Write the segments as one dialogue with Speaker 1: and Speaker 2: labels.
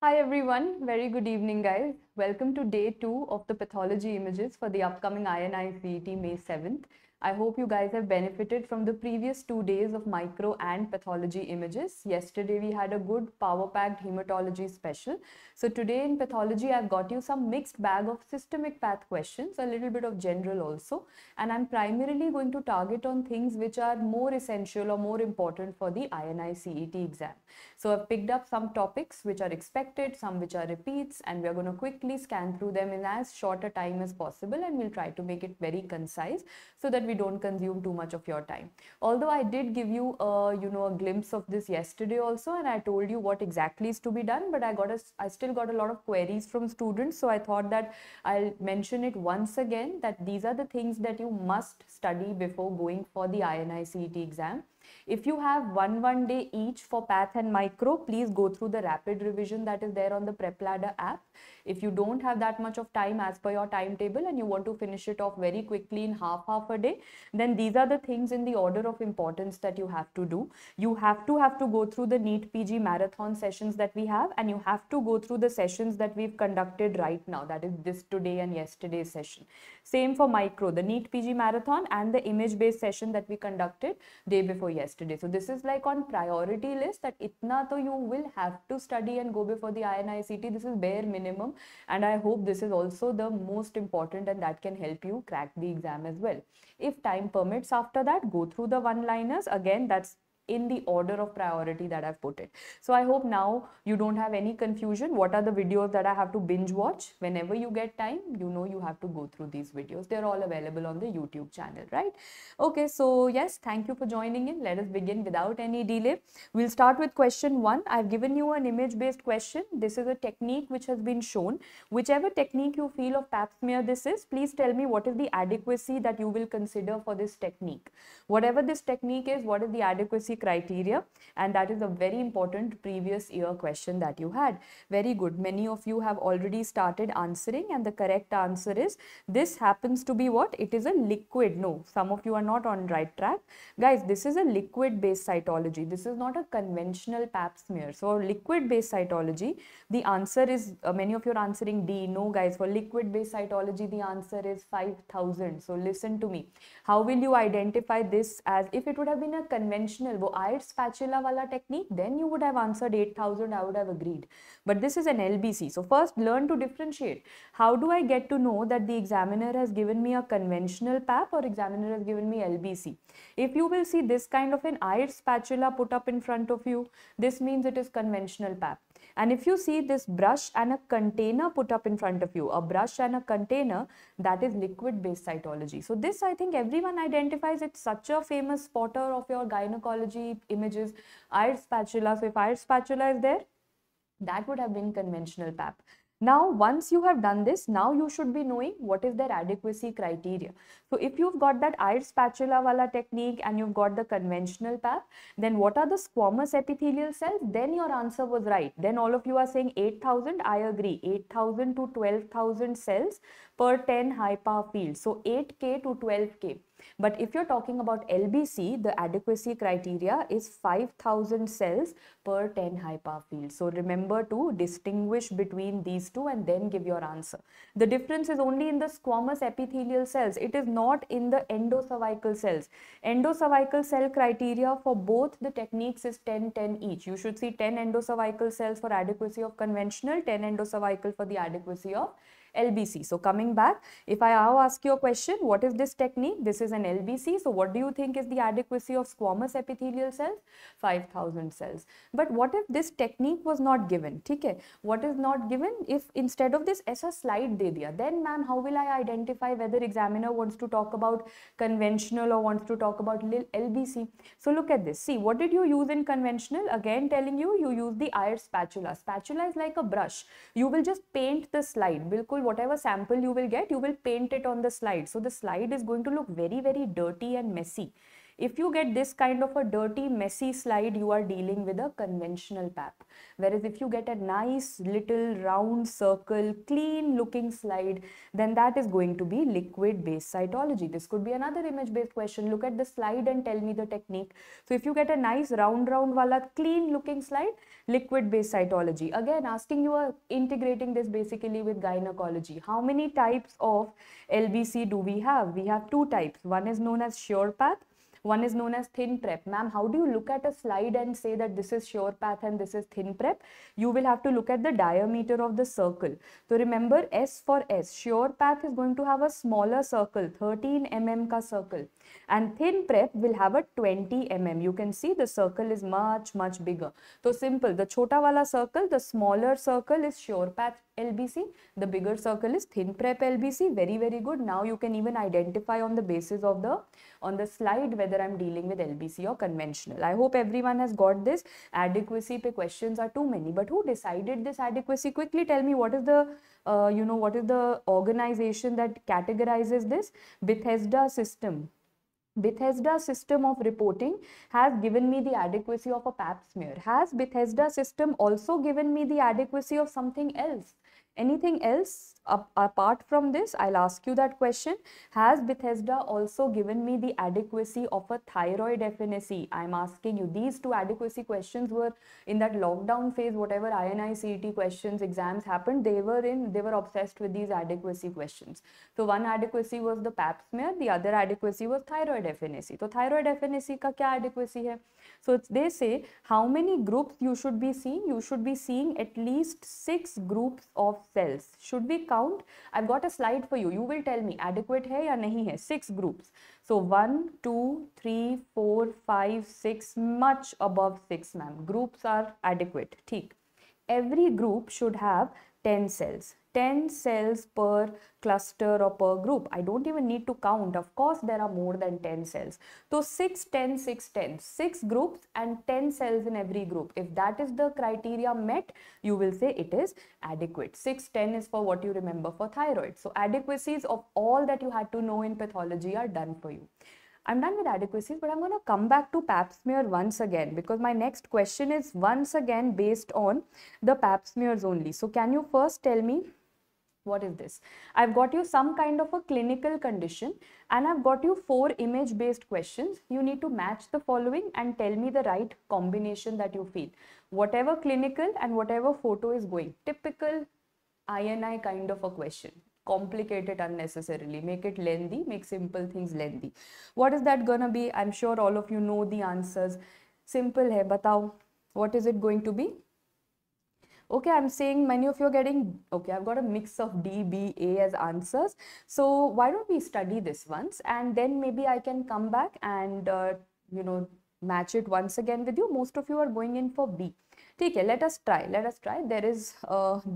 Speaker 1: Hi everyone, very good evening guys. Welcome to day two of the pathology images for the upcoming INI CET May 7th. I hope you guys have benefited from the previous two days of micro and pathology images. Yesterday we had a good power packed hematology special. So today in pathology I've got you some mixed bag of systemic path questions, a little bit of general also. And I'm primarily going to target on things which are more essential or more important for the INI CET exam. So I've picked up some topics which are expected, some which are repeats and we're going to quickly scan through them in as short a time as possible and we'll try to make it very concise so that we don't consume too much of your time. Although I did give you a, you know, a glimpse of this yesterday also and I told you what exactly is to be done, but I got a, I still got a lot of queries from students. So I thought that I'll mention it once again that these are the things that you must study before going for the INICET exam. If you have one one day each for path and micro, please go through the rapid revision that is there on the PrepLadder app. If you don't have that much of time as per your timetable and you want to finish it off very quickly in half half a day, then these are the things in the order of importance that you have to do. You have to have to go through the NEET PG marathon sessions that we have and you have to go through the sessions that we've conducted right now. That is this today and yesterday's session. Same for micro, the NEET PG marathon and the image based session that we conducted day before yesterday. So this is like on priority list that itna to you will have to study and go before the INICET. This is bare minimum and I hope this is also the most important and that can help you crack the exam as well. If time permits after that, go through the one-liners. Again, that's in the order of priority that I've put it. So I hope now you don't have any confusion. What are the videos that I have to binge watch? Whenever you get time, you know you have to go through these videos. They're all available on the YouTube channel, right? Okay, so yes, thank you for joining in. Let us begin without any delay. We'll start with question one. I've given you an image-based question. This is a technique which has been shown. Whichever technique you feel of pap smear this is, please tell me what is the adequacy that you will consider for this technique. Whatever this technique is, what is the adequacy criteria and that is a very important previous year question that you had. Very good. Many of you have already started answering and the correct answer is this happens to be what? It is a liquid. No, some of you are not on right track. Guys, this is a liquid based cytology. This is not a conventional pap smear. So liquid based cytology, the answer is uh, many of you are answering D. No guys, for liquid based cytology, the answer is 5000. So listen to me. How will you identify this as if it would have been a conventional Ayre's spatula wala technique, then you would have answered 8000, I would have agreed. But this is an LBC. So first learn to differentiate. How do I get to know that the examiner has given me a conventional PAP or examiner has given me LBC? If you will see this kind of an Ayre's spatula put up in front of you, this means it is conventional PAP and if you see this brush and a container put up in front of you, a brush and a container, that is liquid based cytology. So this I think everyone identifies it's such a famous spotter of your gynecology images, Ayre's spatula. So if Ayre's spatula is there, that would have been conventional PAP. Now, once you have done this, now you should be knowing what is their adequacy criteria. So, if you've got that Ayre's spatula wala technique and you've got the conventional PAP, then what are the squamous epithelial cells? Then your answer was right. Then all of you are saying 8000. I agree. 8000 to 12,000 cells per 10 high power fields. So, 8K to 12K. But if you're talking about LBC, the adequacy criteria is 5000 cells per 10 high power fields. So remember to distinguish between these two and then give your answer. The difference is only in the squamous epithelial cells. It is not in the endocervical cells. Endocervical cell criteria for both the techniques is 10, 10 each. You should see 10 endocervical cells for adequacy of conventional, 10 endocervical for the adequacy of LBC. So coming back, if I now ask you a question, what is this technique? This is an LBC. So what do you think is the adequacy of squamous epithelial cells? 5000 cells. But what if this technique was not given? Okay. What is not given? If instead of this a slide de diya, then ma'am, how will I identify whether examiner wants to talk about conventional or wants to talk about LBC? So look at this. See, what did you use in conventional? Again telling you, you use the Ayre's spatula. Spatula is like a brush. You will just paint the slide. Whatever sample you will get, you will paint it on the slide. So the slide is going to look very, very dirty and messy. If you get this kind of a dirty, messy slide, you are dealing with a conventional PAP. Whereas if you get a nice little round circle, clean looking slide, then that is going to be liquid based cytology. This could be another image based question. Look at the slide and tell me the technique. So if you get a nice round round wala clean looking slide, liquid based cytology. Again, asking you are integrating this basically with gynecology. How many types of LBC do we have? We have two types. One is known as SurePath one is known as ThinPrep. Ma'am, how do you look at a slide and say that this is SurePath and this is ThinPrep? You will have to look at the diameter of the circle. So remember S for S. SurePath is going to have a smaller circle, 13 mm ka circle. And ThinPrep will have a 20 mm. You can see the circle is much, much bigger. So simple. The chota wala circle, the smaller circle is SurePath LBC. The bigger circle is ThinPrep LBC. Very, very good. Now you can even identify on the basis of the on the slide whether I'm dealing with LBC or conventional. I hope everyone has got this. Adequacy pe questions are too many. But who decided this adequacy? Quickly tell me what is the uh, you know what is the organization that categorizes this? Bethesda system. Bethesda system of reporting has given me the adequacy of a pap smear. Has Bethesda system also given me the adequacy of something else? Anything else apart from this? I'll ask you that question. Has Bethesda also given me the adequacy of a thyroid FNAC? I'm asking you. These two adequacy questions were in that lockdown phase, whatever INI CET questions, exams happened, they were in, they were obsessed with these adequacy questions. So one adequacy was the pap smear, the other adequacy was thyroid FNAC. So thyroid FNAC ka kya adequacy hai? So they say how many groups you should be seeing? You should be seeing at least six groups of cells. Should we count? I've got a slide for you. You will tell me adequate hai ya nahi hai. Six groups. So one, two, three, four, five, six, much above six, ma'am. Groups are adequate. Theek. Every group should have 10 cells. 10 cells per cluster or per group. I don't even need to count. Of course, there are more than 10 cells. So 6, 10, 6, 10. 6 groups and 10 cells in every group. If that is the criteria met, you will say it is adequate. 6, 10 is for what you remember for thyroid. So adequacies of all that you had to know in pathology are done for you. I'm done with adequacies, but I'm going to come back to pap smear once again because my next question is once again based on the pap smears only. So can you first tell me what is this? I've got you some kind of a clinical condition and I've got you four image based questions. You need to match the following and tell me the right combination that you feel. Whatever clinical and whatever photo is going. Typical INI kind of a question. Complicate it unnecessarily. Make it lengthy. Make simple things lengthy. What is that gonna be? I'm sure all of you know the answers. Simple hai. Batao. What is it going to be? okay i'm saying many of you are getting okay i've got a mix of d b a as answers so why don't we study this once and then maybe i can come back and uh, you know match it once again with you most of you are going in for b ठीक है let us try let us try there is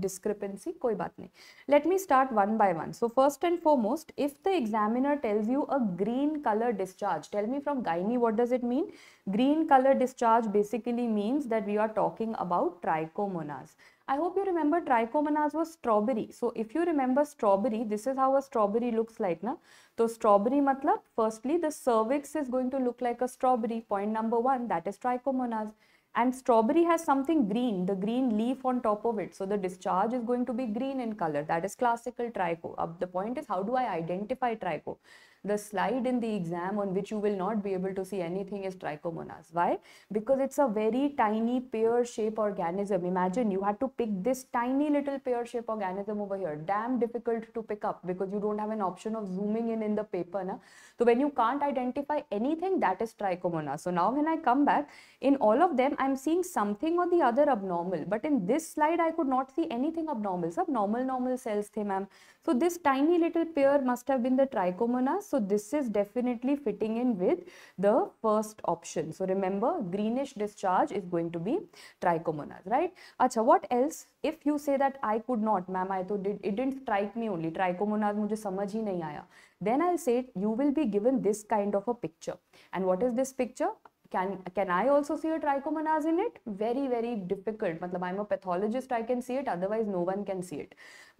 Speaker 1: discrepancy कोई बात नहीं. Let me start one by one so first and foremost if the examiner tells you a green colour discharge tell me from gynae what does it mean green colour discharge basically means that we are talking about Trichomonas I hope you remember Trichomonas was strawberry so if you remember strawberry this is how a strawberry looks like ना तो strawberry मतलब firstly the cervix is going to look like a strawberry point number one that is Trichomonas and strawberry has something green the green leaf on top of it so the discharge is going to be green in color that is classical tricho uh, the point is how do i identify tricho the slide in the exam on which you will not be able to see anything is trichomonas. Why? Because it's a very tiny pear-shaped organism. Imagine you had to pick this tiny little pear-shaped organism over here. Damn difficult to pick up because you don't have an option of zooming in in the paper. Na? So when you can't identify anything, that is trichomonas. So now when I come back, in all of them, I'm seeing something or the other abnormal. But in this slide, I could not see anything abnormal. Sab normal, normal cells the ma'am. So this tiny little pear must have been the trichomonas. So this is definitely fitting in with the first option. So remember greenish discharge is going to be trichomonas, right? Acha, what else? If you say that I could not, ma'am, I thought it, didn't strike me only. Trichomonas mujhe samajh hi nahi aaya. Then I'll say you will be given this kind of a picture. And what is this picture? can can I also see a trichomonas in it? Very very difficult. Matlab, I'm a pathologist, I can see it. Otherwise, no one can see it.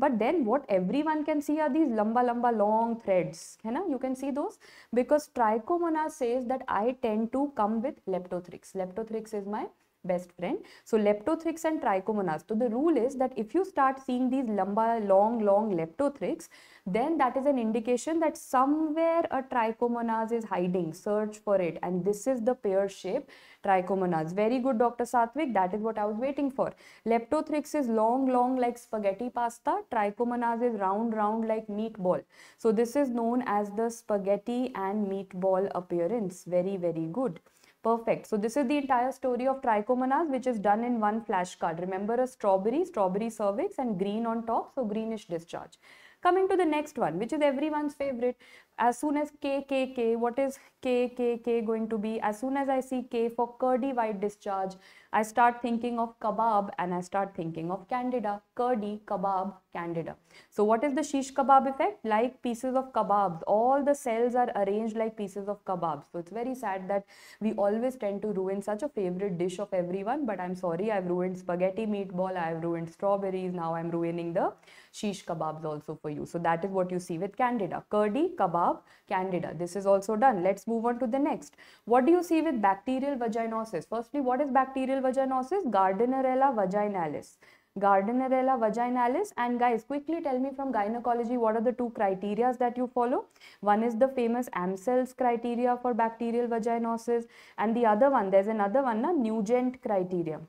Speaker 1: But then what everyone can see are these lamba lamba long threads. You know, you can see those because trichomonas says that I tend to come with leptothrix. Leptothrix is my best friend. So leptothrix and trichomonas. So the rule is that if you start seeing these lamba, long, long leptothrix, then that is an indication that somewhere a trichomonas is hiding. Search for it. And this is the pear shape trichomonas. Very good, Dr. Satvik. That is what I was waiting for. Leptothrix is long, long like spaghetti pasta. Trichomonas is round, round like meatball. So this is known as the spaghetti and meatball appearance. Very, very good. Perfect. So this is the entire story of trichomonas which is done in one flashcard. Remember a strawberry, strawberry cervix and green on top, so greenish discharge. Coming to the next one, which is everyone's favorite. As soon as K, K, K, what is K, K, K going to be? As soon as I see K for curdy white discharge, I start thinking of kebab and I start thinking of candida, curdy, kebab, candida. So what is the shish kebab effect? Like pieces of kebabs, all the cells are arranged like pieces of kebabs. So it's very sad that we always tend to ruin such a favorite dish of everyone. But I'm sorry, I've ruined spaghetti meatball, I've ruined strawberries, now I'm ruining the shish kebabs also for you. So that is what you see with candida, curdy, kebab, candida. This is also done. Let's move on to the next. What do you see with bacterial vaginosis? Firstly, what is bacterial vaginosis? Gardnerella vaginalis. Gardnerella vaginalis and guys quickly tell me from gynecology what are the two criteria that you follow one is the famous Amsel's criteria for bacterial vaginosis and the other one there's another one na Nugent criteria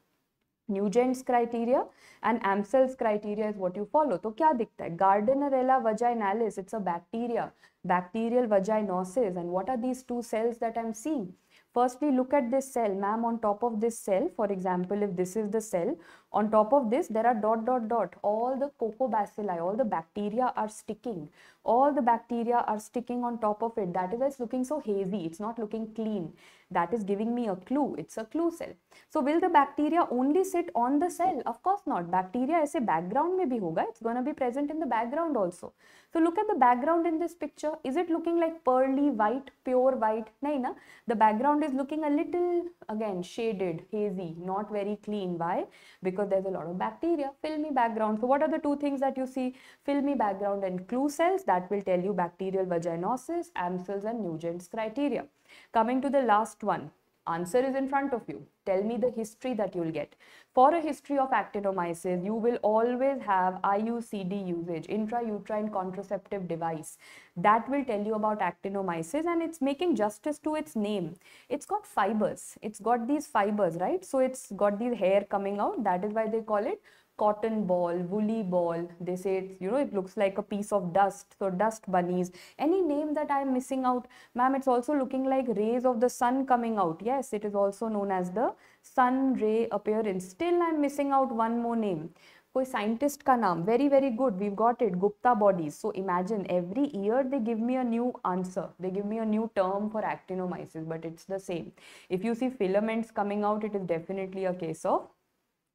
Speaker 1: Nugent's criteria and Amsel's criteria is what you follow. तो क्या दिखता है Gardnerella vaginalis, it's a bacteria, bacterial vaginosis. And what are these two cells that I'm seeing? Firstly, look at this cell, ma'am, on top of this cell, for example, if this is the cell, on top of this, there are dot dot dot. All the coccobacilli, all the bacteria are sticking. All the bacteria are sticking on top of it. That is why it's looking so hazy. It's not looking clean. That is giving me a clue. It's a clue cell. So will the bacteria only sit on the cell? Of course not. Bacteria ऐसे background may be. It's going to be present in the background also. So look at the background in this picture. Is it looking like pearly white, pure white? No, no. The background is looking a little again shaded, hazy, not very clean. Why? Because there's a lot of bacteria, filmy background. So what are the two things that you see? Filmy background and clue cells. That will tell you bacterial vaginosis, Amsel's and Nugent's criteria. Coming to the last one. Answer is in front of you. Tell me the history that you'll get. For a history of actinomyces, you will always have IUCD usage, intrauterine contraceptive device. That will tell you about actinomyces and it's making justice to its name. It's got fibers. It's got these fibers, right? So it's got these hair coming out. That is why they call it cotton ball, woolly ball. They say it's, you know, it looks like a piece of dust. So dust bunnies. Any name that I'm missing out? Ma'am, it's also looking like rays of the sun coming out. Yes, it is also known as the sun ray appearance. Still, I'm missing out one more name. कोई scientist का नाम very very good we got it Gupta bodies so imagine every year they give me a new answer they give me a new term for actinomyces but it's the same if you see filaments coming out it is definitely a case of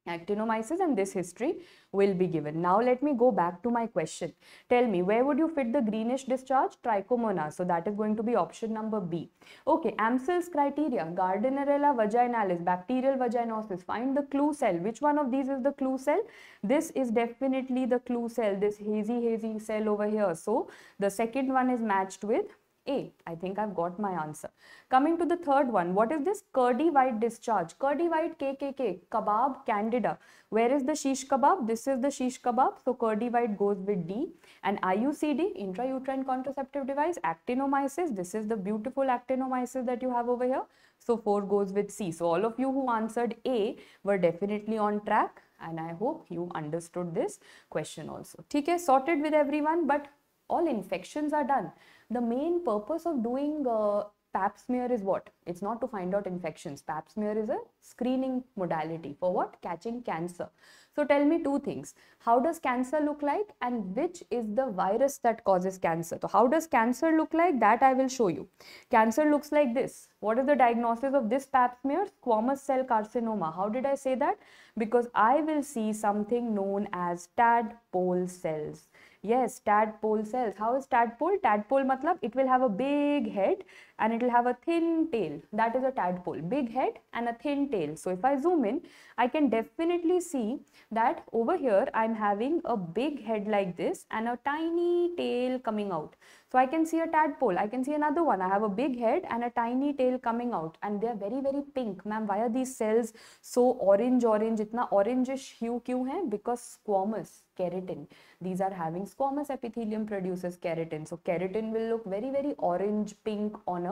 Speaker 1: actinomyces and this history will be given. Now let me go back to my question. Tell me where would you fit the greenish discharge? Trichomonas. So that is going to be option number B. Okay, Amsel's criteria, Gardnerella vaginalis, bacterial vaginosis. Find the clue cell. Which one of these is the clue cell? This is definitely the clue cell, this hazy hazy cell over here. So the second one is matched with a. I think I've got my answer. Coming to the third one, what is this curdy white discharge? Curdy white KKK, kebab, candida. Where is the shish kebab? This is the shish kebab. So curdy white goes with D. And IUCD, intrauterine contraceptive device, actinomyces. This is the beautiful actinomyces that you have over here. So 4 goes with C. So all of you who answered A were definitely on track. And I hope you understood this question also. Okay, sorted with everyone, but all infections are done the main purpose of doing uh, pap smear is what? It's not to find out infections. Pap smear is a screening modality for what? Catching cancer. So tell me two things. How does cancer look like and which is the virus that causes cancer? So how does cancer look like? That I will show you. Cancer looks like this. What is the diagnosis of this pap smear? Squamous cell carcinoma. How did I say that? Because I will see something known as tadpole cells Yes, tadpole cells. How is tadpole? Tadpole matlab it will have a big head and it will have a thin tail. That is a tadpole. Big head and a thin tail. So if I zoom in, I can definitely see that over here I'm having a big head like this and a tiny tail coming out. So I can see a tadpole, I can see another one. I have a big head and a tiny tail coming out and they are very very pink. Ma'am, why are these cells so orange orange? Itna orangish hue kyun hai? Because squamous keratin. These are having squamous epithelium produces keratin. So keratin will look very very orange pink on a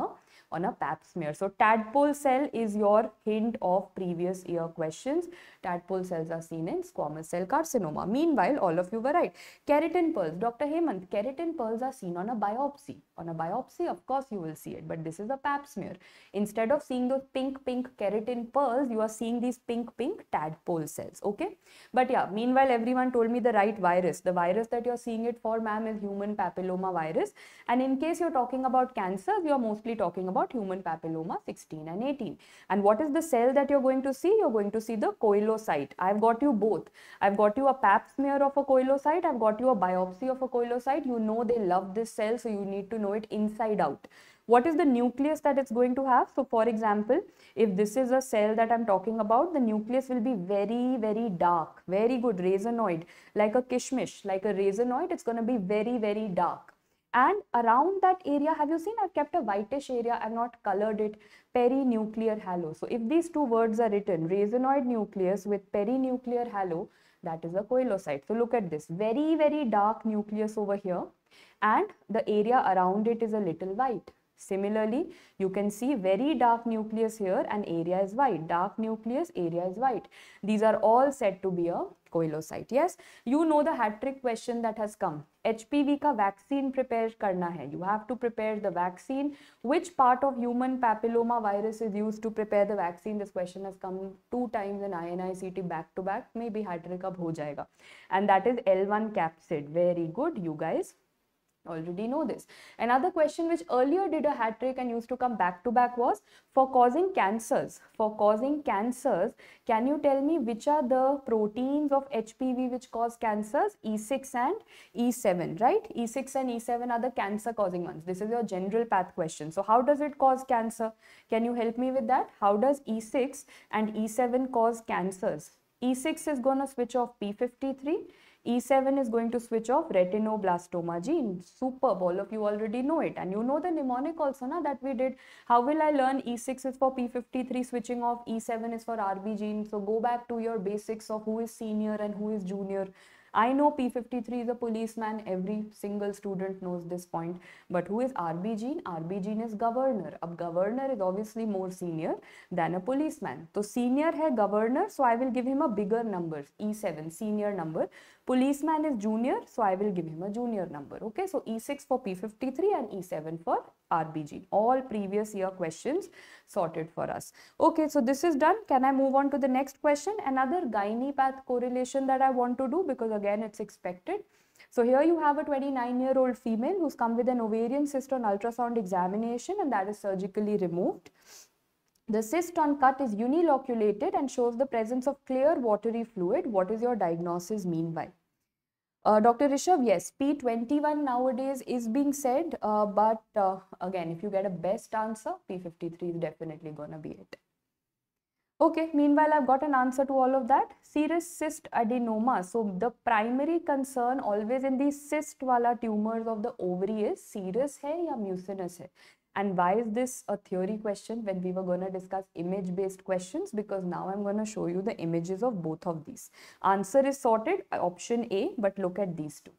Speaker 1: on a pap smear. So tadpole cell is your hint of previous year questions. Tadpole cells are seen in squamous cell carcinoma. Meanwhile, all of you were right. Keratin pearls. Dr. Hemant, keratin pearls are seen on a biopsy. On a biopsy, of course, you will see it, but this is a pap smear. Instead of seeing those pink, pink keratin pearls, you are seeing these pink, pink tadpole cells. Okay. But yeah, meanwhile, everyone told me the right virus. The virus that you're seeing it for, ma'am, is human papilloma virus. And in case you're talking about cancers, you're mostly talking about human papilloma 16 and 18. And what is the cell that you're going to see? You're going to see the koilocyte. I've got you both. I've got you a pap smear of a koilocyte. I've got you a biopsy of a koilocyte. You know they love this cell, so you need to know it inside out. What is the nucleus that it's going to have? So for example, if this is a cell that I'm talking about, the nucleus will be very, very dark, very good, raisinoid, like a kishmish, like a raisinoid, it's going to be very, very dark and around that area have you seen i've kept a whitish area i've not colored it perinuclear halo so if these two words are written raisinoid nucleus with perinuclear halo that is a koilocyte so look at this very very dark nucleus over here and the area around it is a little white Similarly, you can see very dark nucleus here and area is white. Dark nucleus, area is white. These are all said to be a koilocyte yes you know the hat trick question that has come HPV का vaccine prepare करना है you have to prepare the vaccine which part of human papilloma virus is use to prepare the vaccine this question has come two times in I N I C T back to back may be hat trick अब हो जाएगा and that is L one capsid very good you guys already know this. Another question which earlier did a hat trick and used to come back to back was for causing cancers. For causing cancers, can you tell me which are the proteins of HPV which cause cancers? E6 and E7, right? E6 and E7 are the cancer causing ones. This is your general path question. So how does it cause cancer? Can you help me with that? How does E6 and E7 cause cancers? E6 is going to switch off P53 E7 is going to switch off retinoblastoma gene. Superb, all of you already know it. And you know the mnemonic also na, that we did. How will I learn E6 is for P53 switching off, E7 is for RB gene. So go back to your basics of who is senior and who is junior. I know P53 is a policeman. Every single student knows this point. But who is RB Gene? RB Gene is governor. A governor is obviously more senior than a policeman. So senior hai governor. So I will give him a bigger number. E7, senior number. Policeman is junior. So I will give him a junior number. Okay. So E6 for P53 and E7 for RBG. All previous year questions sorted for us. Okay, so this is done. Can I move on to the next question? Another gynae path correlation that I want to do because again it's expected. So here you have a 29 year old female who's come with an ovarian cyst on ultrasound examination and that is surgically removed. The cyst on cut is uniloculated and shows the presence of clear watery fluid. What is your diagnosis meanwhile? Uh, Dr. Rishabh, yes, P21 nowadays is being said, uh, but uh, again, if you get a best answer, P53 is definitely going to be it. Okay, meanwhile, I've got an answer to all of that. Serous cyst adenoma. So, the primary concern always in these cyst wala tumors of the ovary is serous hai ya mucinous hai. And why is this a theory question when we were going to discuss image based questions? Because now I'm going to show you the images of both of these. Answer is sorted, uh, option A, but look at these two.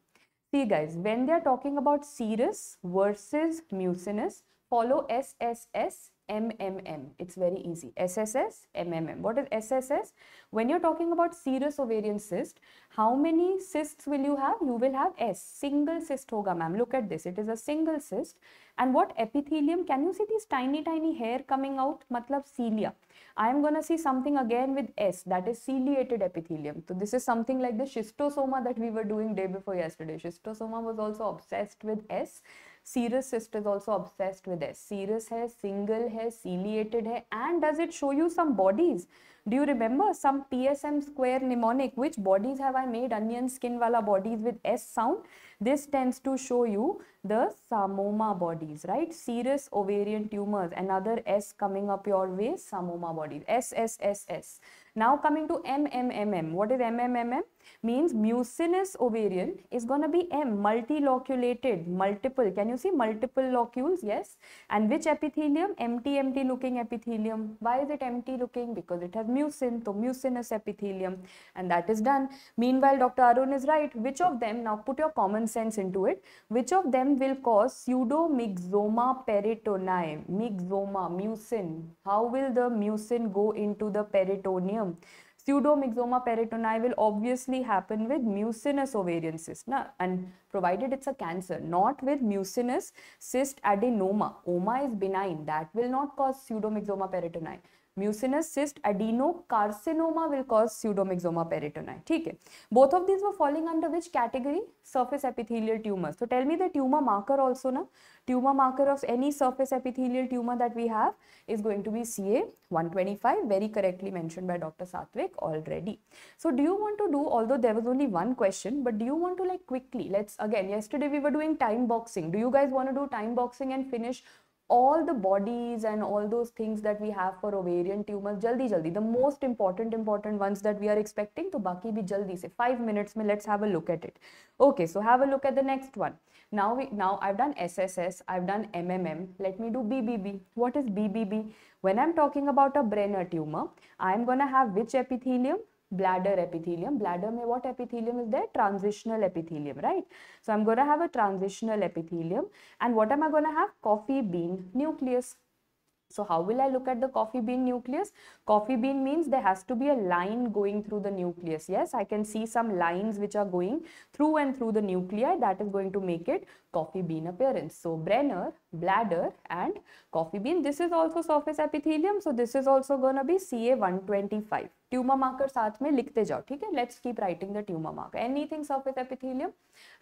Speaker 1: See guys, when they are talking about serous versus mucinous, follow SSS MMM. It's very easy. SSS, MMM. What is SSS? When you're talking about serous ovarian cyst, how many cysts will you have? You will have S. Single cyst hoga, ma'am. Look at this. It is a single cyst. And what epithelium? Can you see these tiny, tiny hair coming out? Matlab cilia. I am going to see something again with S, that is ciliated epithelium. So this is something like the schistosoma that we were doing day before yesterday. Schistosoma was also obsessed with S. Serous cyst is also obsessed with S. Serous hair, single hair, ciliated hair. And does it show you some bodies? Do you remember some PSM square mnemonic? Which bodies have I made? Onion skin wala bodies with S sound. This tends to show you the Psammoma bodies, right? Serous ovarian tumors. Another S coming up your way, Psammoma bodies. S, S, S, S. Now coming to MMMM. What is MMMM? Means mucinous ovarian is going to be M, multiloculated, multiple. Can you see multiple locules? Yes. And which epithelium? Empty, empty looking epithelium. Why is it empty looking? Because it has mucin, so mucinous epithelium. And that is done. Meanwhile, Dr. Arun is right. Which of them, now put your common sense into it, which of them will cause pseudomyxoma peritonei? Myxoma, mucin. How will the mucin go into the peritoneum? Pseudomyxoma peritonei will obviously happen with mucinous ovarian cyst, na? and provided it's a cancer, not with mucinous cyst adenoma. Oma is benign, that will not cause pseudomyxoma peritonei. Mucinous cyst adenocarcinoma will cause pseudomyxoma peritonei. Okay. Both of these were falling under which category? Surface epithelial tumors. So tell me the tumor marker also na. Tumor marker of any surface epithelial tumor that we have is going to be CA125, very correctly mentioned by Dr. Satvik already. So do you want to do, although there was only one question, but do you want to like quickly, let's again, yesterday we were doing time boxing. Do you guys want to do time boxing and finish all the bodies and all those things that we have for ovarian tumors jaldi jaldi. The most important important ones that we are expecting to baki bhi jaldi se. 5 minutes mein let's have a look at it. Okay so have a look at the next one. Now we now i've done sss i've done mmm let me do bbb what is bbb when i'm talking about a brenner tumor i am going to have which epithelium bladder epithelium. Bladder may what epithelium is there? Transitional epithelium, right? So I'm going to have a transitional epithelium. And what am I going to have? Coffee bean nucleus. So how will I look at the coffee bean nucleus? Coffee bean means there has to be a line going through the nucleus. Yes, I can see some lines which are going through and through the nuclei. That is going to make it coffee bean appearance. So Brenner, bladder and coffee bean. This is also surface epithelium. So this is also going to be CA125. Tumor marker साथ में लिखते जाओ ठीक है Let's keep writing the tumor marker. Anything surface epithelium,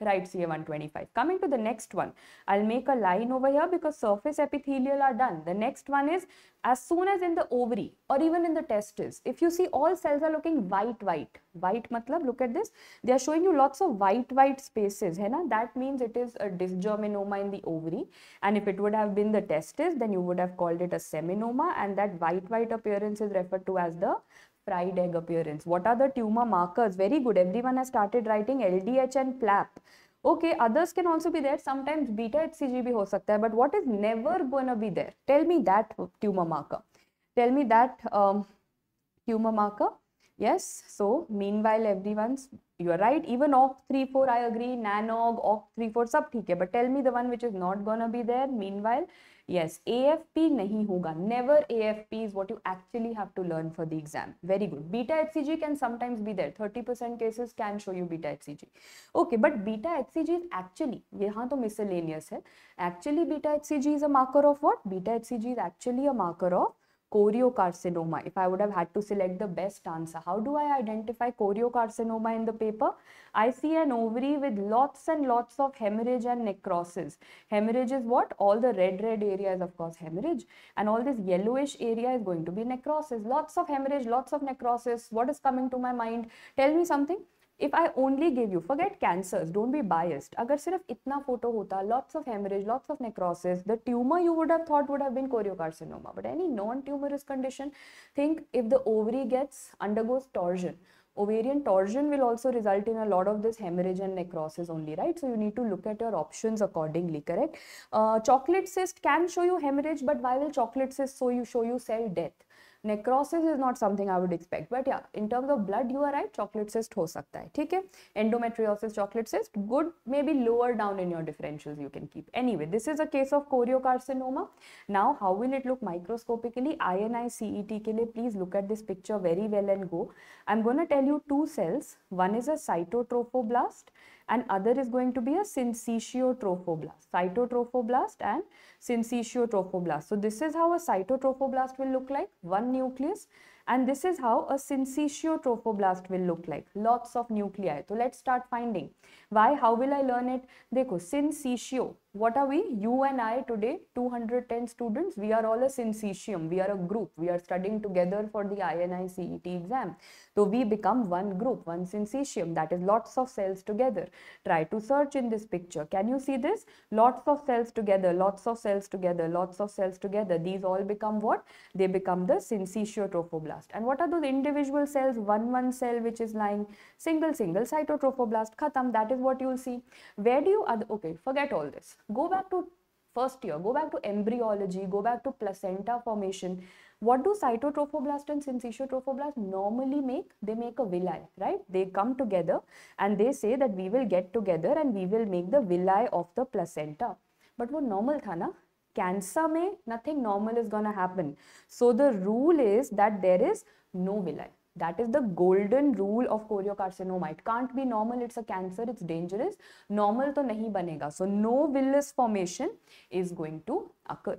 Speaker 1: write CA125. Coming to the next one, I'll make a line over here because surface epithelial are done. The next one is as soon as in the ovary or even in the testes, if you see all cells are looking white, white. White matlab, look at this. They are showing you lots of white, white spaces. Hai na? That means it is a dysgerminoma in the ovary. And if it would have been the testis, then you would have called it a seminoma. And that white, white appearance is referred to as the fried egg appearance. What are the tumor markers? Very good. Everyone has started writing LDH and PLAP. Okay, others can also be there. Sometimes beta HCG bhi ho sakta hai, but what is never gonna be there? Tell me that tumor marker. Tell me that um, tumor marker. Yes. So meanwhile, everyone's you are right even of three four I agree none of three four सब ठीक है. But tell me the one which is not gonna be there meanwhile yes A F P नहीं होगा. Never A F P is what you actually have to learn for the exam very good beta H C G can sometimes be there thirty percent cases can show you beta H C G okay but beta H C G is actually यहाँ तो miscellaneous है. Actually beta H C G is a marker of what beta H C G is actually a marker of choriocarcinoma if i would have had to select the best answer. How do i identify choriocarcinoma in the paper? I see an ovary with lots and lots of hemorrhage and necrosis. Hemorrhage is what? All the red red area is of course hemorrhage. And all this yellowish area is going to be necrosis. Lots of hemorrhage lots of necrosis. What is coming to my mind? Tell me something if I only give you, forget cancers, don't be biased. अगर सिर्फ इतना photo होता, lots of hemorrhage, lots of necrosis, the tumor you would have thought would have been choriocarcinoma. But any non-tumorous condition, think if the ovary gets, undergoes torsion, ovarian torsion will also result in a lot of this hemorrhage and necrosis only, right? So you need to look at your options accordingly, correct? Uh, chocolate cyst can show you hemorrhage, but why will chocolate cyst show you, show you cell death? Necrosis is not something I would expect. But yeah, in terms of blood, you are right, chocolate cyst ho sakta hai. Okay? Endometriosis, chocolate cyst, good, maybe lower down in your differentials you can keep. Anyway, this is a case of choriocarcinoma. Now, how will it look microscopically? INI CET ke liye, please look at this picture very well and go. I'm going to tell you two cells. One is a cytotrophoblast and other is going to be a syncytiotrophoblast, cytotrophoblast and syncytiotrophoblast. So this is how a cytotrophoblast will look like, one nucleus and this is how a syncytiotrophoblast will look like, lots of nuclei. So let's start finding. Why? How will I learn it? Dekho, syncytio, what are we? You and I today, 210 students, we are all a syncytium. We are a group. We are studying together for the INI CET exam. So we become one group, one syncytium. That is lots of cells together. Try to search in this picture. Can you see this? Lots of cells together, lots of cells together, lots of cells together. These all become what? They become the syncytiotrophoblast. And what are those individual cells? One, one cell which is lying single, single cytotrophoblast. Khatam. That is what you will see. Where do you, okay, forget all this go back to first year, go back to embryology, go back to placenta formation. What do cytotrophoblast and syncytiotrophoblasts normally make? They make a villi, right? They come together and they say that we will get together and we will make the villi of the placenta. But what normal tha na? Cancer may nothing normal is gonna happen. So the rule is that there is no villi. That is the golden rule of choriocarcinoma. It can't be normal, it's a cancer, it's dangerous. Normal to nahi banega. So no villus formation is going to occur.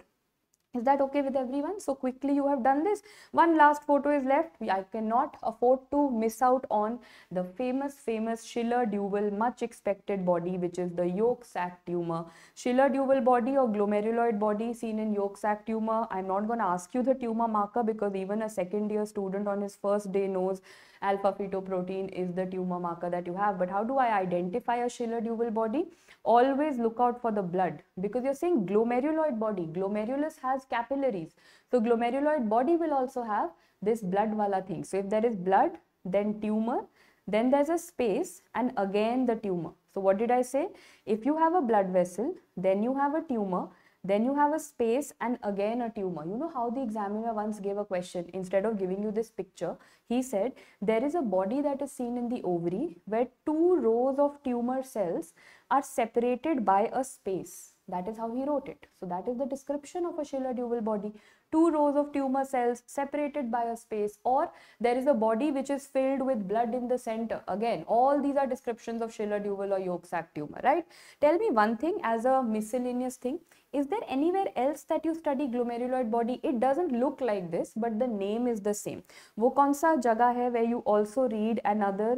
Speaker 1: Is that okay with everyone? So quickly you have done this. One last photo is left. I cannot afford to miss out on the famous, famous Schiller-Duval much expected body which is the yolk sac tumor. Schiller-Duval body or glomeruloid body seen in yolk sac tumor. I'm not going to ask you the tumor marker because even a second year student on his first day knows alpha fetoprotein is the tumor marker that you have. But how do I identify a Schiller-Duval body? Always look out for the blood because you're saying glomeruloid body. Glomerulus has capillaries. So glomeruloid body will also have this blood wala thing. So if there is blood, then tumor, then there's a space and again the tumor. So what did I say? If you have a blood vessel, then you have a tumor, then you have a space and again a tumor. You know how the examiner once gave a question, instead of giving you this picture, he said, there is a body that is seen in the ovary where two rows of tumor cells are separated by a space. That is how he wrote it. So that is the description of a Schiller-Duval body. Two rows of tumor cells separated by a space or there is a body which is filled with blood in the center. Again, all these are descriptions of Schiller-Duval or yolk sac tumor, right? Tell me one thing as a miscellaneous thing. Is there anywhere else that you study glomeruloid body? It doesn't look like this, but the name is the same. वो कौन सा जगह है where you also read another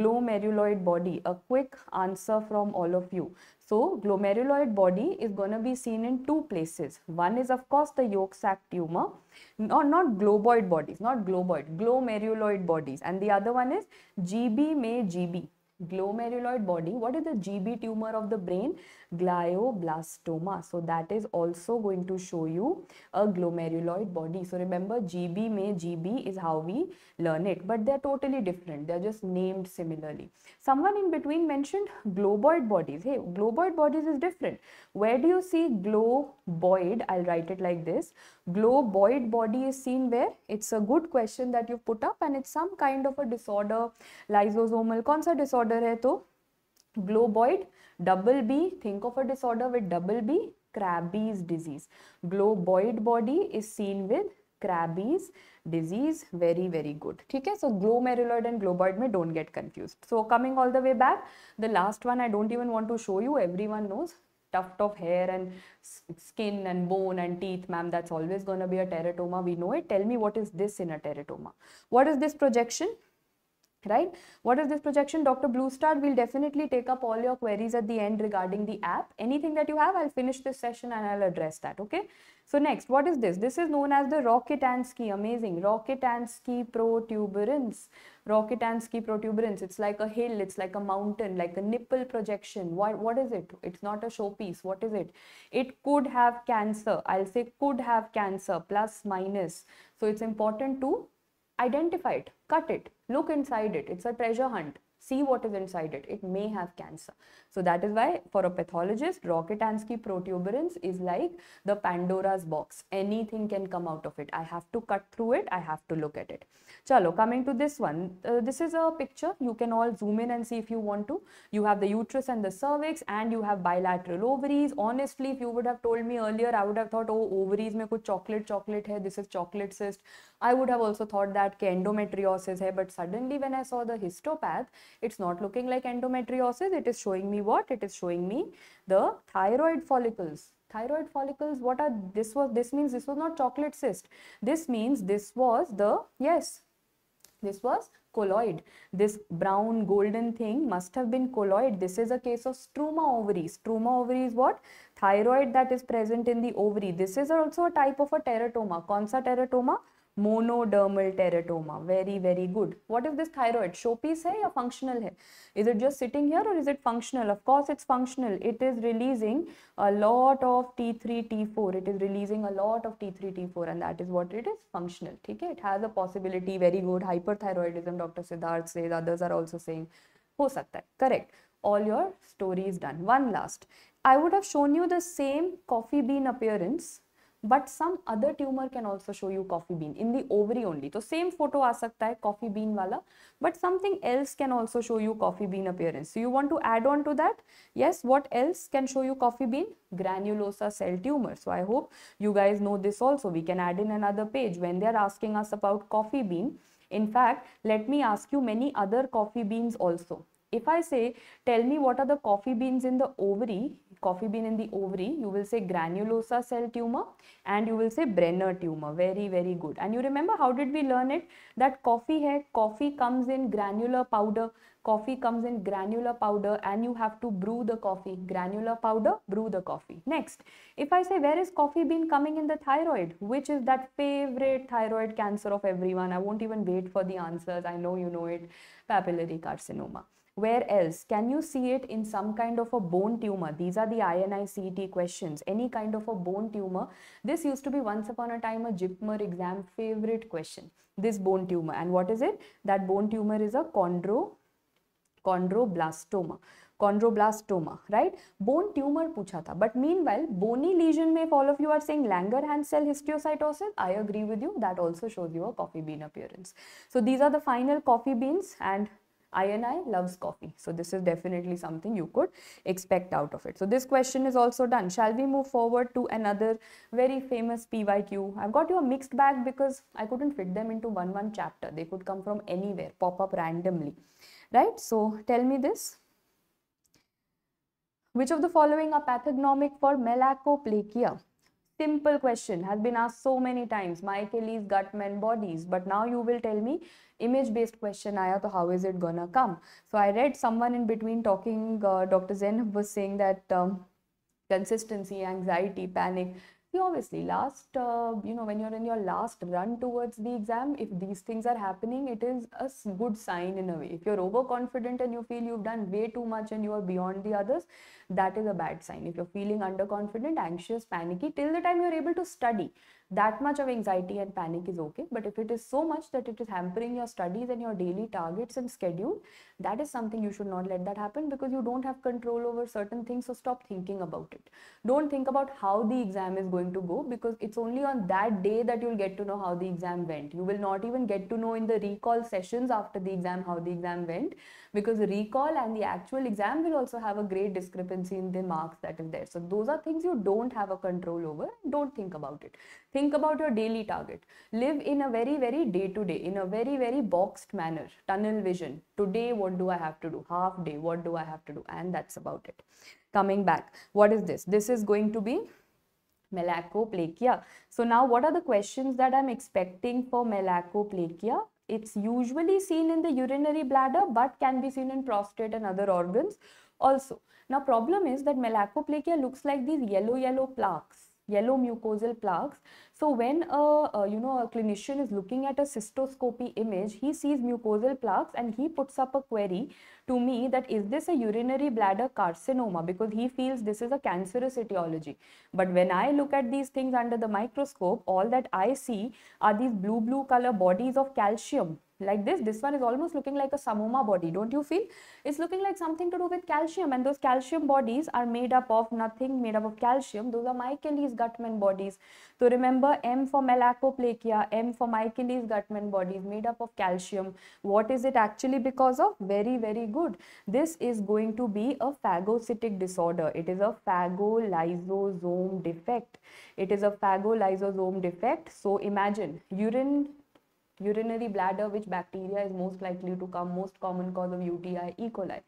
Speaker 1: glomeruloid body? A quick answer from all of you. So glomeruloid body is going to be seen in two places. One is of course the yolk sac tumor, no, not globoid bodies, not globoid, glomeruloid bodies. And the other one is GB may GB glomeruloid body what is the gb tumor of the brain? Glioblastoma. So that is also going to show you a glomeruloid body. So remember gb may gb is how we learn it but they're totally different. They're just named similarly. Someone in between mentioned globoid bodies. Hey globoid bodies is different. Where do you see globoid? I'll write it like this. Globoid body is seen where? It's a good question that you've put up and it's some kind of a disorder lysosomal cancer disorder disorder है double B, think of a disorder with double B, Krabbe's disease. Globoid body is seen with Krabbe's disease. Very, very good. Okay, so glomeruloid and globoid may don't get confused. So coming all the way back, the last one I don't even want to show you. Everyone knows tuft of hair and skin and bone and teeth, ma'am, that's always going to be a teratoma. We know it. Tell me what is this in a teratoma? What is this projection? Right? What is this projection? Dr blue star will definitely take up all your queries at the end regarding the app. Anything that you have i'll finish this session and i'll address that okay? So next what is this? This is known as the rokitansky amazing. Rokitansky protuberance. Rokitansky protuberance. It's like a hill. It's like a mountain like a nipple projection. What what is it? It's not a showpiece. What is it? It could have cancer. I'll say could have cancer plus minus. So it's important to identify it, cut it, look inside it. It's a treasure hunt. See what is inside it. It may have cancer. So that is why for a pathologist, Rokitansky protuberance is like the Pandora's box. Anything can come out of it. I have to cut through it. I have to look at it. Chalo, coming to this one. Uh, this is a picture. You can all zoom in and see if you want to. You have the uterus and the cervix and you have bilateral ovaries. Honestly, if you would have told me earlier, I would have thought, oh, ovaries mein kuch chocolate chocolate hai. This is chocolate cyst. I would have also thought that endometriosis hai. But suddenly when I saw the histopath, it's not looking like endometriosis. It is showing me what? It is showing me the thyroid follicles. Thyroid follicles, what are, this was, this means this was not chocolate cyst. This means this was the, yes, this was colloid. This brown golden thing must have been colloid. This is a case of struma ovarii. Struma ovarii is what? Thyroid that is present in the ovary. This is also a type of a teratoma. Konsa teratoma? Monodermal teratoma. Very very good. What is this thyroid? Showpiece hai ya functional hai? Is it just sitting here or is it functional? Of course it's functional. It is releasing a lot of t3 t4 it is releasing a lot of t3 t4 and that is what it is functional. Okay it has a possibility very good. Hyperthyroidism dr siddharth says others are also saying ho sakta hai. Correct. All your story is done. One last. I would have shown you the same coffee bean appearance but some other tumor can also show you coffee bean in the ovary only. So same photo aa sakta hai coffee bean wala but something else can also show you coffee bean appearance. So you want to add on to that? Yes what else can show you coffee bean? Granulosa cell tumor. So i hope you guys know this also. We can add in another page when they are asking us about coffee bean. In fact let me ask you many other coffee beans also. If I say, tell me what are the coffee beans in the ovary, coffee bean in the ovary, you will say granulosa cell tumor and you will say Brenner tumor. Very, very good. And you remember how did we learn it? That coffee hai, coffee comes in granular powder. Coffee comes in granular powder and you have to brew the coffee. Granular powder, brew the coffee. Next, if I say where is coffee bean coming in the thyroid, which is that favorite thyroid cancer of everyone? I won't even wait for the answers. I know you know it. Papillary carcinoma. Where else? Can you see it in some kind of a bone tumor? These are the INI CET questions. Any kind of a bone tumor. This used to be once upon a time a JIPMER exam favorite question. This bone tumor. And what is it? That bone tumor is a chondro, chondroblastoma. Chondroblastoma, right? Bone tumor pucha tha. But meanwhile, bony lesion may, if all of you are saying Langerhans cell histiocytosis, I agree with you. That also shows you a coffee bean appearance. So these are the final coffee beans and INI loves coffee. So this is definitely something you could expect out of it. So this question is also done. Shall we move forward to another very famous PYQ? I've got you a mixed bag because I couldn't fit them into one one chapter. They could come from anywhere, pop up randomly. Right? So tell me this. Which of the following are pathognomic for malakoplakia? Simple question has been asked so many times. Michaelis, Gutmann, bodies. But now you will tell me image based question aaya to how is it gonna come so i read someone in between talking uh, dr zen was saying that um, consistency anxiety panic Obviously last uh, you know when you're in your last run towards the exam if these things are happening it is a good sign in a way. If you're overconfident and you feel you've done way too much and you are beyond the others that is a bad sign. If you're feeling underconfident anxious panicky till the time you're able to study that much of anxiety and panic is okay. But if it is so much that it is hampering your studies and your daily targets and schedule that is something you should not let that happen because you don't have control over certain things. So stop thinking about it. Don't think about how the exam is going to go because it's only on that day that you'll get to know how the exam went. You will not even get to know in the recall sessions after the exam how the exam went because recall and the actual exam will also have a great discrepancy in the marks that is there. So those are things you don't have a control over. Don't think about it. Think about your daily target. Live in a very very day to day in a very very boxed manner. Tunnel vision. Today what do i have to do? Half day what do i have to do? And that's about it. Coming back. What is this? This is going to be malakoplakia so now what are the questions that i'm expecting for malakoplakia it's usually seen in the urinary bladder but can be seen in prostate and other organs also. Now problem is that malakoplakia looks like these yellow yellow plaques yellow mucosal plaques. So when a, a, you know a clinician is looking at a cystoscopy image, he sees mucosal plaques and he puts up a query to me that is this a urinary bladder carcinoma because he feels this is a cancerous etiology. But when I look at these things under the microscope, all that I see are these blue blue color bodies of calcium like this this one is almost looking like a psammoma body don't you feel? It's looking like something to do with calcium and those calcium bodies are made up of nothing made up of calcium. Those are Michaelis Gutmann bodies. So remember M for malakoplakia M for Michaelis Gutmann bodies made up of calcium. What is it actually because of? Very very good. This is going to be a phagocytic disorder. It is a phagolysosome defect. It is a phagolysosome defect. So imagine urine urinary bladder which bacteria is most likely to come most common cause of UTI E. coli.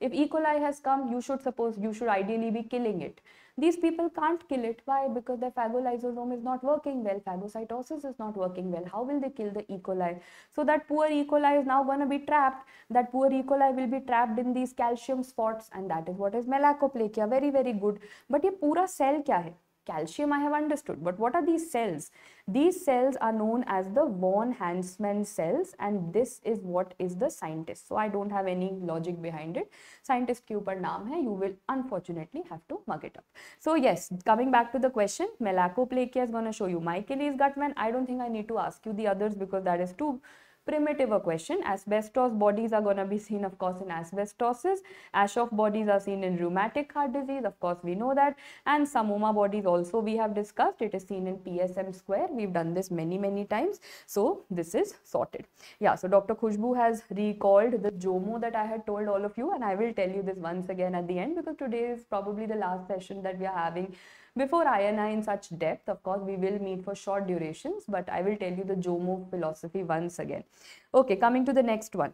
Speaker 1: If E. coli has come you should suppose you should ideally be killing it. These people can't kill it. Why? Because their phagolysosome is not working well. Phagocytosis is not working well. How will they kill the E. coli? So that poor E. coli is now going to be trapped. That poor E. coli will be trapped in these calcium spots and that is what is malakoplakia very very good. But ye pura cell kya hai calcium I have understood, but what are these cells? These cells are known as the von Hansemann cells and this is what is the scientist. So I don't have any logic behind it. Scientist ke upar naam hai, you will unfortunately have to mug it up. So yes, coming back to the question, Malakoplakia is going to show you Michaelis Gutmann. I don't think I need to ask you the others because that is too primitive a question. Asbestos bodies are going to be seen, of course, in asbestosis. Aschoff bodies are seen in rheumatic heart disease. Of course, we know that. And Psammoma bodies also we have discussed. It is seen in PSM square. We've done this many, many times. So this is sorted. Yeah, so Dr. Khushbu has recalled the JOMO that I had told all of you. And I will tell you this once again at the end because today is probably the last session that we are having before INI in such depth, of course, we will meet for short durations, but I will tell you the JOMO philosophy once again. Okay, coming to the next one.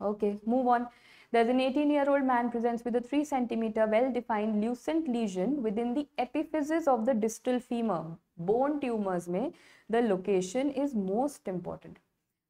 Speaker 1: Okay, move on. There's an 18-year-old man presents with a 3 centimeter well-defined lucent lesion within the epiphysis of the distal femur. Bone tumors may the location is most important.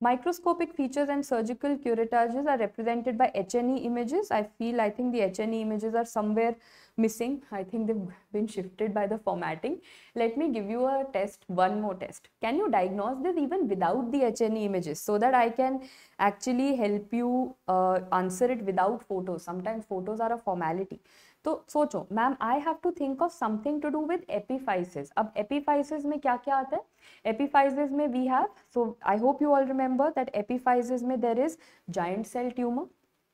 Speaker 1: Microscopic features and surgical curettages are represented by H&E images. I feel, I think the H&E images are somewhere missing. I think they've been shifted by the formatting. Let me give you a test, one more test. Can you diagnose this even without the H&E images so that I can actually help you uh, answer it without photos? Sometimes photos are a formality. तो सोचो ma'am I have to think of something to do with epiphysis अब epiphysis में क्या क्या आता है epiphysis में we have so I hope you all remember that epiphysis में there is giant cell tumour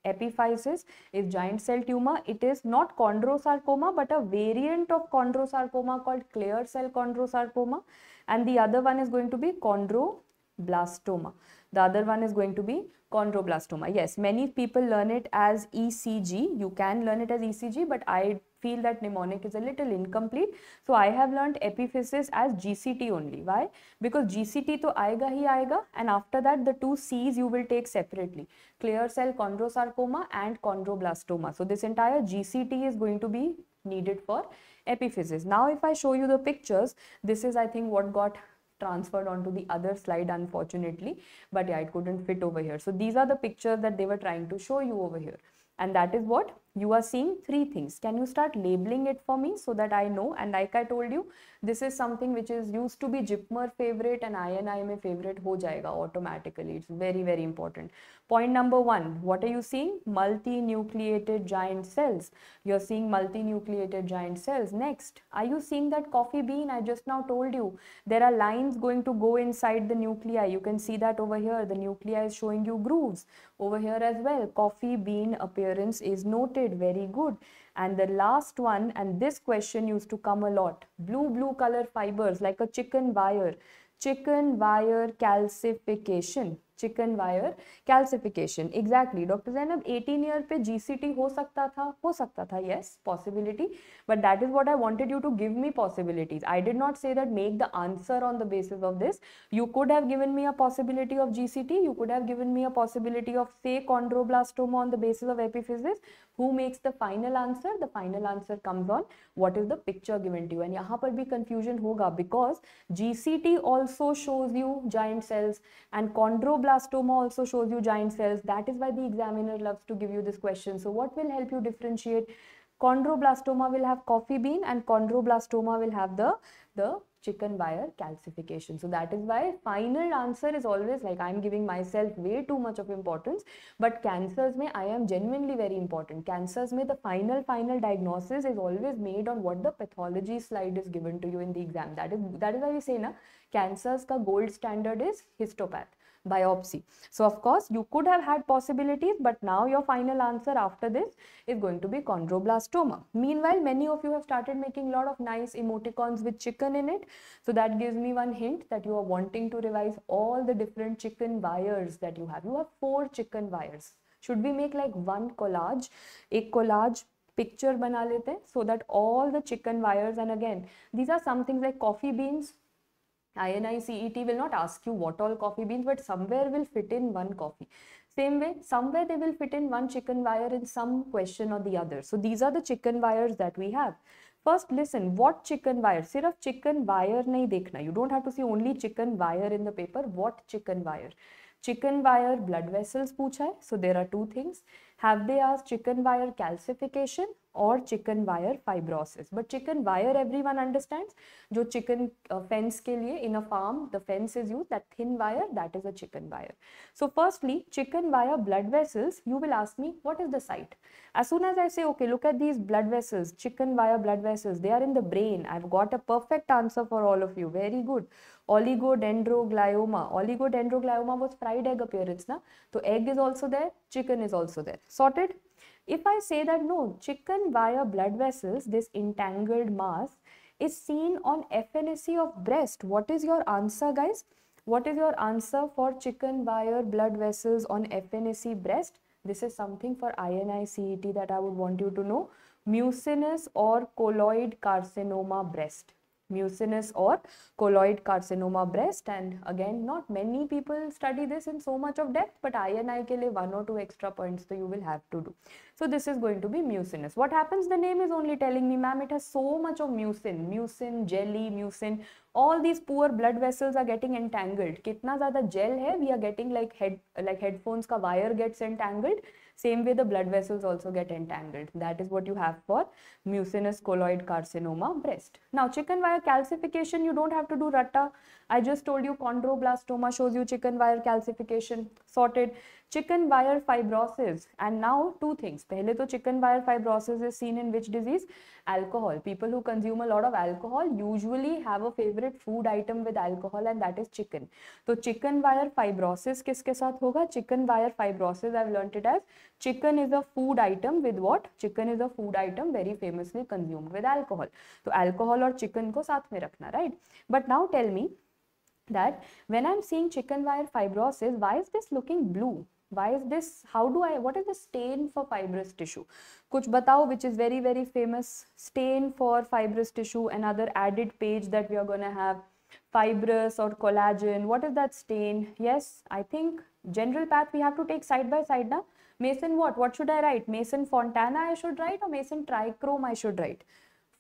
Speaker 1: epiphysis is giant cell tumor it is not chondrosarcoma but a variant of chondrosarcoma called clear cell chondrosarcoma and the other one is going to be chondroblastoma the other one is going to be chondroblastoma. Yes, many people learn it as ECG. You can learn it as ECG, but I feel that mnemonic is a little incomplete. So I have learned epiphysis as GCT only. Why? Because GCT to aega hi aega and after that the two C's you will take separately. Clear cell chondrosarcoma and chondroblastoma. So this entire GCT is going to be needed for epiphysis. Now if I show you the pictures, this is I think what got transferred onto the other slide unfortunately but yeah it couldn't fit over here. So these are the pictures that they were trying to show you over here. And that is what? You are seeing three things. Can you start labeling it for me so that i know? And like i told you this is something which is used to be JIPMER favorite and INI mein favorite ho jayega automatically. It's very, very important. Point number one, what are you seeing? Multinucleated giant cells. You're seeing multinucleated giant cells. Next, are you seeing that coffee bean? I just now told you there are lines going to go inside the nuclei. You can see that over here. The nuclei is showing you grooves. Over here as well, coffee bean appearance is noted. Very good. And the last one, and this question used to come a lot, blue, blue color fibers like a chicken wire, chicken wire calcification. Chicken wire calcification exactly doctor Zainab 18 year पे GCT हो सकता था हो सकता था yes possibility but that is what I wanted you to give me possibilities I did not say that make the answer on the basis of this you could have given me a possibility of GCT you could have given me a possibility of say chondroblastoma on the basis of epiphysis who makes the final answer? The final answer comes on what is the picture given to you. And yahan par bhi confusion hoga because gct also shows you giant cells and chondroblastoma also shows you giant cells. That is why the examiner loves to give you this question. So what will help you differentiate? Chondroblastoma will have coffee bean and chondroblastoma will have the the chicken wire calcification. So that is why final answer is always like I'm giving myself way too much of importance. But cancers may I am genuinely very important. Cancers may the final final diagnosis is always made on what the pathology slide is given to you in the exam. That is that is why we say na cancers ka gold standard is histopath biopsy. So of course you could have had possibilities but now your final answer after this is going to be chondroblastoma. Meanwhile many of you have started making a lot of nice emoticons with chicken in it. So that gives me one hint that you are wanting to revise all the different chicken wires that you have. You have four chicken wires. Should we make like one collage? A collage picture bana lete so that all the chicken wires and again these are some things like coffee beans INICET will not ask you what all coffee beans, but somewhere will fit in one coffee. Same way, somewhere they will fit in one chicken wire in some question or the other. So these are the chicken wires that we have. First, listen, what chicken wire? Sirf chicken wire nahi dekhna. You don't have to see only chicken wire in the paper. What chicken wire? Chicken wire blood vessels pucha hai. So there are two things. Have they asked chicken wire calcification और chicken wire fibrosis but chicken wire every one understand जो chicken fence के लिए in a farm the fence is use that thin wire that is a chicken wire so firstly chicken wire blood vessels you will ask me what is the site as soon as I say okay look at these blood vessels chicken wire blood vessels they are in the brain I have got a perfect answer for all of you very good oligodendroglioma oligodendroglioma was fried egg appearance ना तो egg is also there chicken is also there sorted If I say that no, chicken wire blood vessels, this entangled mass is seen on FNAC of breast. What is your answer, guys? What is your answer for chicken wire blood vessels on FNAC breast? This is something for INICET that I would want you to know. Mucinous or colloid carcinoma breast mucinous or colloid carcinoma breast and again not many people study this in so much of depth but INI ke liye one or two extra points so you will have to do. So this is going to be mucinous. What happens the name is only telling me ma'am it has so much of mucin, mucin, jelly, mucin all these poor blood vessels are getting entangled. Kitna zyada gel hai we are getting like head like headphones ka wire gets entangled same way the blood vessels also get entangled. That is what you have for mucinous colloid carcinoma breast. Now chicken wire calcification, you don't have to do ratta. I just told you chondroblastoma shows you chicken wire calcification. Sorted chicken wire fibrosis and now two things पहले तो chicken wire fibrosis is seen in which disease alcohol people who consume a lot of alcohol usually have a favourite food item with alcohol and that is chicken तो chicken wire fibrosis किसके साथ होगा? Chicken wire fibrosis I learn it as chicken is a food item with what chicken is a food item very famously consume with alcohol तो alcohol और chicken को साथ में रखना right but now tell me that when I am seeing chicken wire fibrosis why is this looking why is this how do i what is the stain for fibrous tissue? kuch batao which is very very famous stain for fibrous tissue another added page that we are going to have. Fibrous or collagen what is that stain? Yes i think general path we have to take side by side now Masson what? What should i write? Masson fontana i should write or Masson trichrome i should write?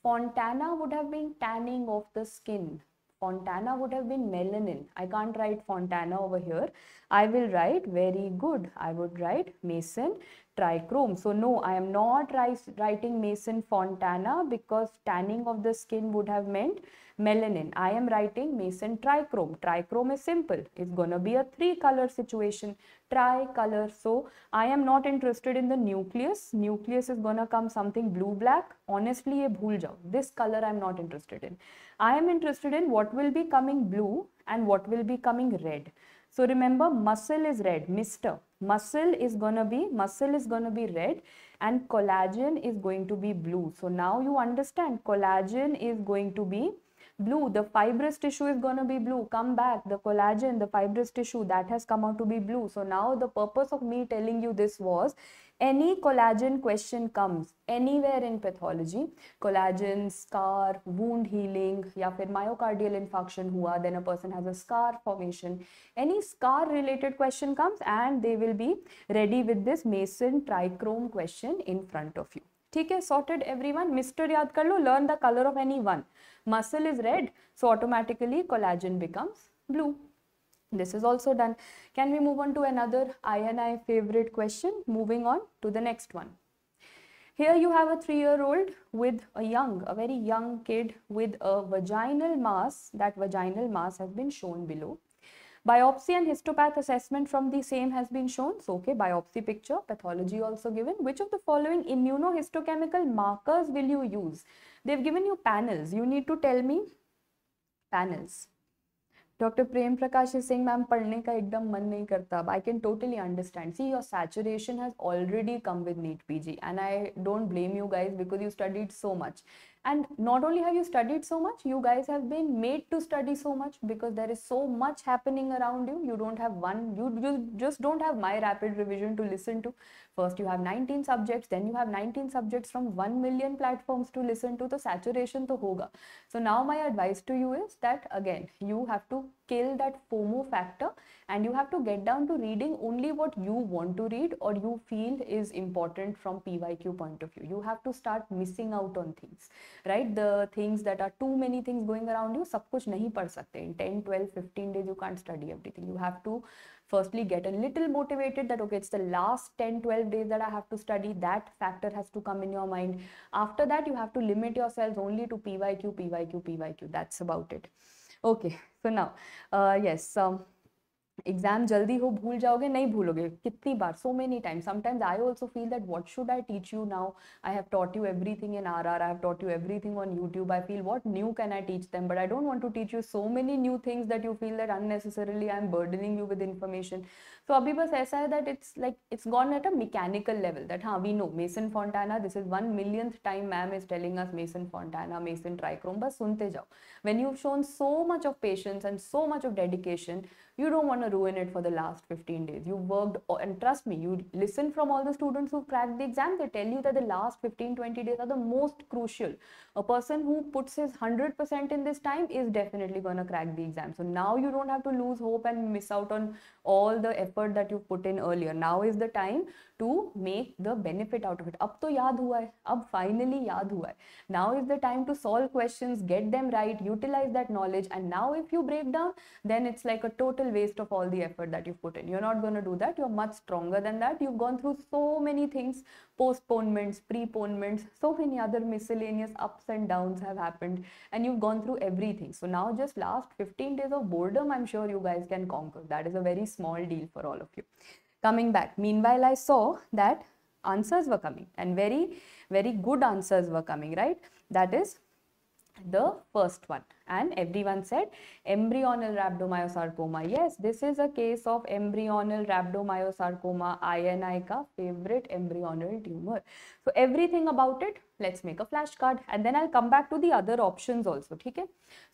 Speaker 1: Fontana would have been tanning of the skin Fontana would have been melanin. I can't write Fontana over here. I will write very good. I would write Masson trichrome. So no, I am not writing Masson Fontana because tanning of the skin would have meant melanin. I am writing Masson trichrome. Trichrome is simple. It's going to be a three color situation. Tricolor. So I am not interested in the nucleus. Nucleus is going to come something blue black. Honestly, bhul jao. This color I am not interested in. I am interested in what will be coming blue and what will be coming red. So remember muscle is red, Mr. Muscle is gonna be, muscle is gonna be red and collagen is going to be blue. So now you understand collagen is going to be blue the fibrous tissue is going to be blue. Come back the collagen the fibrous tissue that has come out to be blue. So now the purpose of me telling you this was any collagen question comes anywhere in pathology collagen scar wound healing या फिर myocardial infarction हुआ then a person has a scar formation. Any scar related question comes and they will be ready with this Masson trichrome question in front of you. ठीक है sorted everyone. Mister याद कर लो learn the color of anyone muscle is red so automatically collagen becomes blue this is also done can we move on to another INI favorite question moving on to the next one here you have a three year old with a young a very young kid with a vaginal mass that vaginal mass has been shown below Biopsy and histopath assessment from the same has been shown. So, okay, biopsy picture, pathology also given. Which of the following immunohistochemical markers will you use? They've given you panels. You need to tell me panels. Dr. Prem Prakash is saying, ma'am. I can totally understand. See, your saturation has already come with NEET PG and I don't blame you guys because you studied so much and not only have you studied so much you guys have been made to study so much because there is so much happening around you. You don't have one you, you just don't have my rapid revision to listen to. First you have 19 subjects then you have 19 subjects from 1 million platforms to listen to. The saturation to hoga. So now my advice to you is that again you have to kill that fomo factor and you have to get down to reading only what you want to read or you feel is important from pyq point of view. You have to start missing out on things right? The things that are too many things going around you sab kuch nahi pad sakte. In 10 12 15 days you can't study everything. You have to firstly get a little motivated that okay it's the last 10 12 days that i have to study. That factor has to come in your mind. After that you have to limit yourselves only to pyq pyq pyq that's about it. Okay so now uh, yes um, exam जल्दी हो, भूल जाओगे, नहीं भूलोगे। कितनी बार? So many time sometimes I also feel that what should I teach you now I have taught you everything in R R I have taught you everything on YouTube I feel what new can I teach them but I don't want to teach you so many new things that you feel that unnecessarily I am burdening you with information तो अभी बस ऐसा है that it's like it's gone at a mechanical level that हाँ we know Masson Fontana this is one millionth time ma'am is telling us Masson Fontana Masson trichrome बस सुनते जाओ when you shown so much of patience and so much of dedication you don't want to ruin it for the last 15 days you worked and trust me you listen from all the students who cracked the exam they tell you that the last 15 20 days are the most crucial a person who puts his 100% in this time is definitely going to crack the exam so now you don't have to lose hope and miss out on all the effort effort that you put in earlier. Now is the time to make the benefit out of it. ab to yaad hua hai ab finally yaad hua hai now is the time to solve questions get them right utilize that knowledge and now if you break down then it's like a total waste of all the effort that you've put in. You're not going to do that. You're much stronger than that. You've gone through so many things postponements preponements so many other miscellaneous ups and downs have happened and you've gone through everything so now just last 15 days of boredom i'm sure you guys can conquer that is a very small deal for all of you coming back. Meanwhile, I saw that answers were coming and very, very good answers were coming, right? That is the first one and everyone said embryonal rhabdomyosarcoma yes this is a case of embryonal rhabdomyosarcoma ini ka favorite embryonal tumor so everything about it let's make a flashcard and then I'll come back to the other options also. Okay?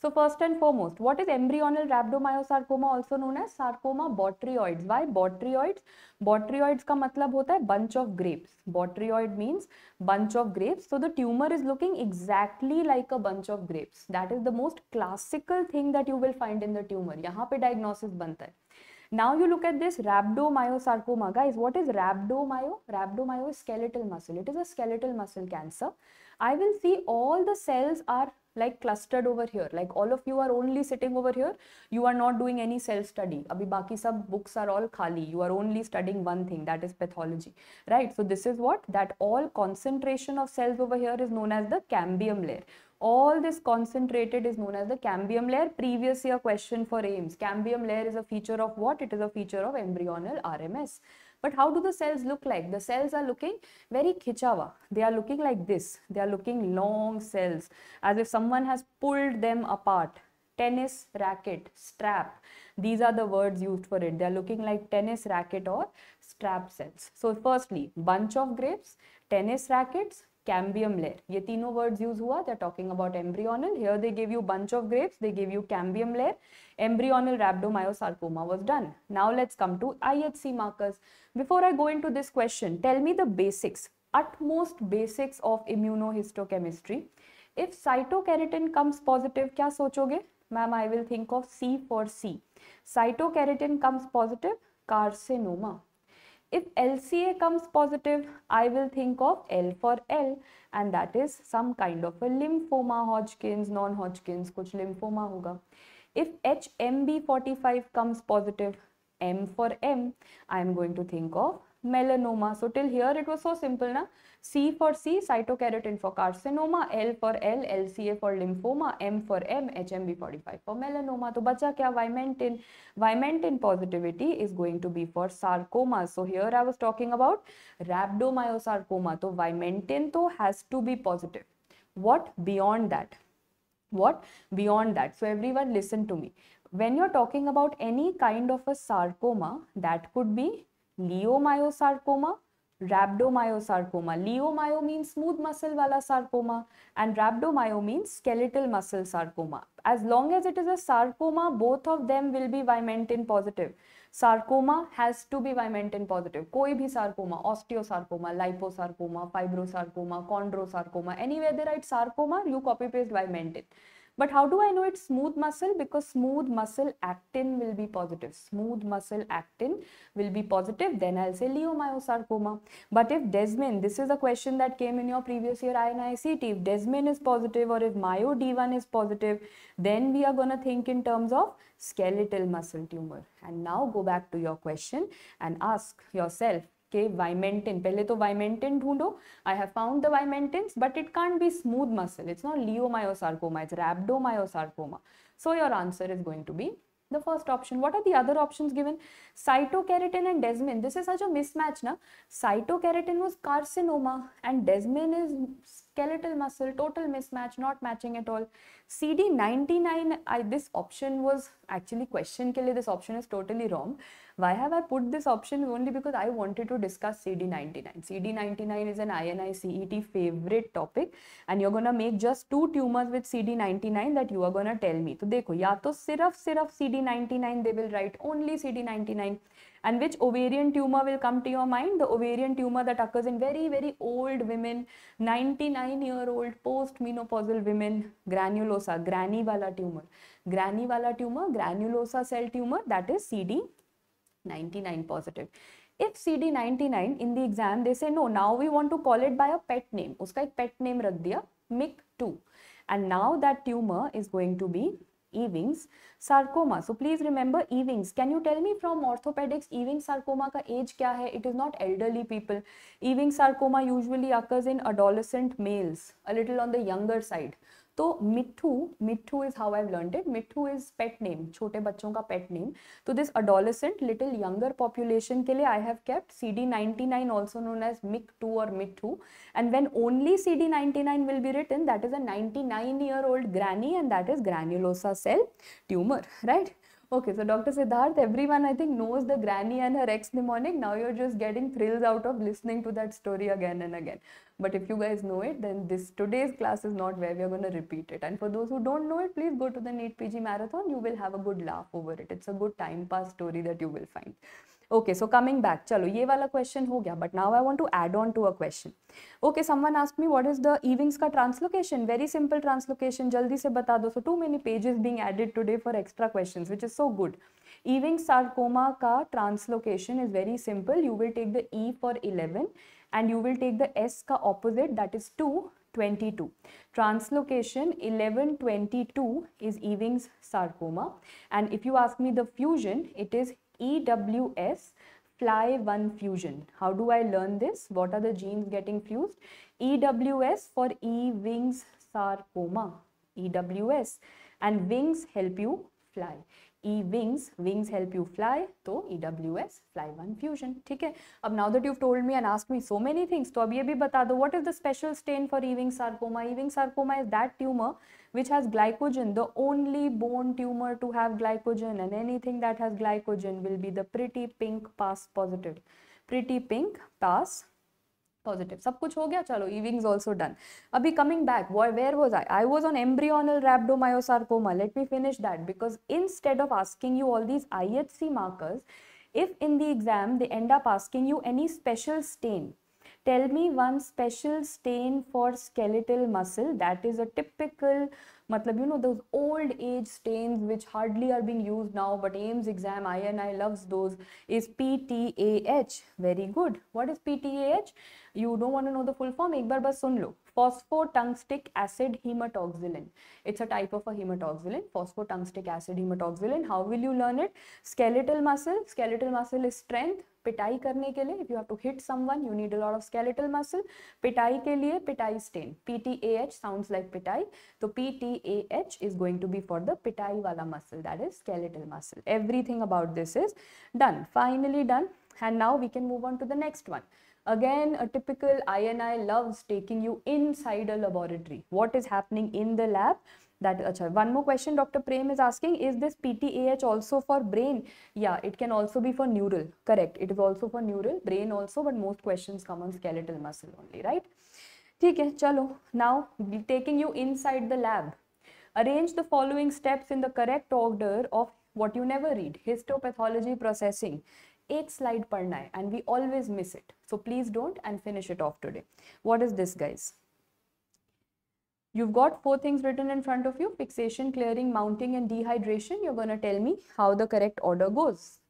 Speaker 1: So first and foremost, what is embryonal rhabdomyosarcoma also known as sarcoma botryoids? Why botryoids? Botryoids ka matlab hota hai bunch of grapes. Botryoid means bunch of grapes. So the tumor is looking exactly like a bunch of grapes. That is the most classical thing that you will find in the tumor. Pe diagnosis banta hai. Now you look at this rhabdomyosarcoma. Guys, what is rhabdomyo? Rhabdomyo is skeletal muscle. It is a skeletal muscle cancer. I will see all the cells are like clustered over here. Like all of you are only sitting over here. You are not doing any self study. Abhi baki sab books are all khali. You are only studying one thing that is pathology. Right? So this is what that all concentration of cells over here is known as the cambium layer all this concentrated is known as the cambium layer. Previous year question for AIIMS. Cambium layer is a feature of what? It is a feature of embryonal RMS. But how do the cells look like? The cells are looking very khichawa. They are looking like this. They are looking long cells as if someone has pulled them apart. Tennis racket, strap. These are the words used for it. They are looking like tennis racket or strap cells. So firstly, bunch of grapes, tennis rackets, cambium layer. ये तीनों words use हुआ. They're talking about embryonal. Here they give you bunch of grapes. They give you cambium layer. Embryonal rhabdomyosarcoma was done. Now let's come to IHC markers. Before I go into this question, tell me the basics, utmost basics of immunohistochemistry. If cytokeratin comes positive, क्या सोचोगे? Ma'am, I will think of C for C. Cytokeratin comes positive, carcinoma. If LCA comes positive, I will think of L for L and that is some kind of a lymphoma, Hodgkin's, non-Hodgkin's, kuch lymphoma hoga. If HMB45 comes positive, M for M, I am going to think of melanoma. So till here it was so simple na. C for C, cytokeratin for carcinoma, L for L, LCA for lymphoma, M for M, HMB45 for melanoma. So bacha kya Vimentin? Vimentin positivity is going to be for sarcoma. So here I was talking about rhabdomyosarcoma. So Vimentin to has to be positive. What beyond that? What beyond that? So everyone listen to me. When you're talking about any kind of a sarcoma, that could be leiomyosarcoma, rhabdomyosarcoma. Leiomyo means smooth muscle wala sarcoma and rhabdomyo means skeletal muscle sarcoma. As long as it is a sarcoma, both of them will be vimentin positive. Sarcoma has to be vimentin positive. कोई भी sarcoma, osteosarcoma, liposarcoma, fibrosarcoma, chondrosarcoma, anywhere they write sarcoma, you copy paste vimentin. But how do I know it's smooth muscle? Because smooth muscle actin will be positive. Smooth muscle actin will be positive. Then I'll say leiomyosarcoma. But if desmin, this is a question that came in your previous year INICET. If desmin is positive or if myo D1 is positive, then we are going to think in terms of skeletal muscle tumor. And now go back to your question and ask yourself, okay vimentin पहले तो vimentin ढूंढो I have found the vimentins but it can't be smooth muscle it's not leiomyosarcoma it's rhabdomyosarcoma so your answer is going to be the first option what are the other options given cytokeratin and desmin this is such a mismatch na cytokeratin was carcinoma and desmin is skeletal muscle total mismatch not matching at all cd99 I, this option was actually question ke liye this option is totally wrong why have I put this option only because I wanted to discuss CD99. CD99 is an INI CET favorite topic and you're gonna make just two tumors with CD99 that you are gonna tell me. So देखो या तो सिर्फ़ सिर्फ़ CD99 they will write only CD99 and which ovarian tumor will come to your mind? The ovarian tumor that occurs in very very old women 99 year old post menopausal women granulosa granny wala tumor. Granny wala tumor granulosa cell tumor that is CD 99 positive. If CD99 in the exam they say no now we want to call it by a pet name. Uska ek pet name rakh diya MIC2 and now that tumor is going to be Ewing's sarcoma so please remember Ewing's can you tell me from orthopaedics Ewing sarcoma का age क्या है it is not elderly people Ewing sarcoma usually occurs in adolescent males a little on the younger side तो Mitthu Mitthu is how I learn it Mitthu is pet name छोटे बच्चों का pet name तो this adolescent little younger population के लिए I have kept C D ninety nine also known as MIC two और Mitthu and when only C D ninety nine will be written that is a ninety nine year old granny and that is granulosa cell tumour right Okay, so Dr. Siddharth, everyone I think knows the granny and her ex mnemonic. Now you're just getting thrills out of listening to that story again and again. But if you guys know it, then this today's class is not where we are going to repeat it. And for those who don't know it, please go to the NEET PG marathon. You will have a good laugh over it. It's a good time pass story that you will find. Okay, so coming back, chalo, ye wala question ho gaya, but now I want to add on to a question. Okay, someone asked me what is the Ewing's ka translocation? Very simple translocation, jaldi se bata do. So too many pages being added today for extra questions, which is so good. Ewing's sarcoma ka translocation is very simple. You will take the E for 11 and you will take the S ka opposite that is 2 22. Translocation 1122 is Ewing's sarcoma and if you ask me the fusion it is EWS FLY1 fusion. How do I learn this? What are the genes getting fused? EWS for Ewing's sarcoma. EWS and wings help you fly. E wings, wings help you fly. So EWS FLY1 fusion. ठीक है अब now that you've told me and asked me so many things तो अब ये भी बता दो what is the special stain for Ewing sarcoma? Ewing sarcoma is that tumor which has glycogen, the only bone tumor to have glycogen and anything that has glycogen will be the pretty pink PAS positive. Pretty pink PAS positive. Sab kuch ho gaya chalo, Ewing's also done. Abhi coming back, where was I? I was on embryonal rhabdomyosarcoma. Let me finish that because instead of asking you all these IHC markers, if in the exam they end up asking you any special stain, tell me one special stain for skeletal muscle. That is a typical matlab you know those old age stains which hardly are being used now but AIIMS exam INI loves those is PTAH very good. What is PTAH you don't want to know the full form एक बार बस सुन लो। Phosphotungstic acid haematoxylin it's a type of a haematoxylin phosphotungstic acid haematoxylin how will you learn it skeletal muscle skeletal muscle is strength पिटाई करने के लिए if you have to hit someone you need a lot of skeletal muscle पिटाई के लिए पिटाई stain P T A H sounds like पिटाई तो P T A H is going to be for the पिटाई वाला muscle that is skeletal muscle everything about this is done finally done and now we can move on to the next one again a typical INI loves taking you inside a laboratory. What is happening in the lab? That acha, one more question dr prem is asking is this ptah also for brain? Yeah it can also be for neural. Correct. It is also for neural brain also but most questions come on skeletal muscle only right? Okay chalo. Now taking you inside the lab. Arrange the following steps in the correct order of what you never read. Histopathology processing eight slide padna hai and we always miss it so please don't and finish it off today what is this guys You've got four things written in front of you, fixation, clearing, mounting and dehydration. You're going to tell me how the correct order goes.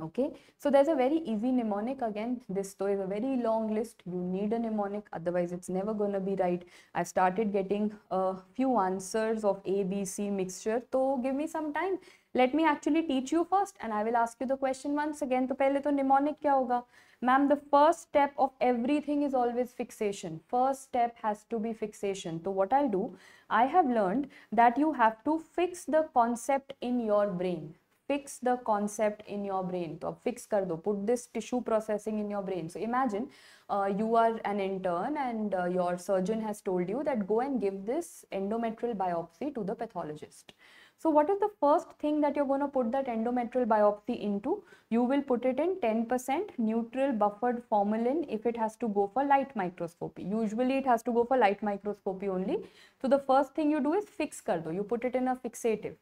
Speaker 1: Okay, so there's a very easy mnemonic again. This though is a very long list. You need a mnemonic, otherwise it's never going to be right. I've started getting a few answers of A, B, C mixture. So give me some time. Let me actually teach you first and I will ask you the question once again. So pehle to mnemonic kya hoga? Ma'am, the first step of everything is always fixation. First step has to be fixation. So what I'll do, I have learned that you have to fix the concept in your brain. Fix the concept in your brain. So fix kar do. Put this tissue processing in your brain. So imagine uh, you are an intern and uh, your surgeon has told you that go and give this endometrial biopsy to the pathologist. So what is the first thing that you're going to put that endometrial biopsy into? You will put it in 10% neutral buffered formalin if it has to go for light microscopy. Usually it has to go for light microscopy only. So the first thing you do is fix kar do. You put it in a fixative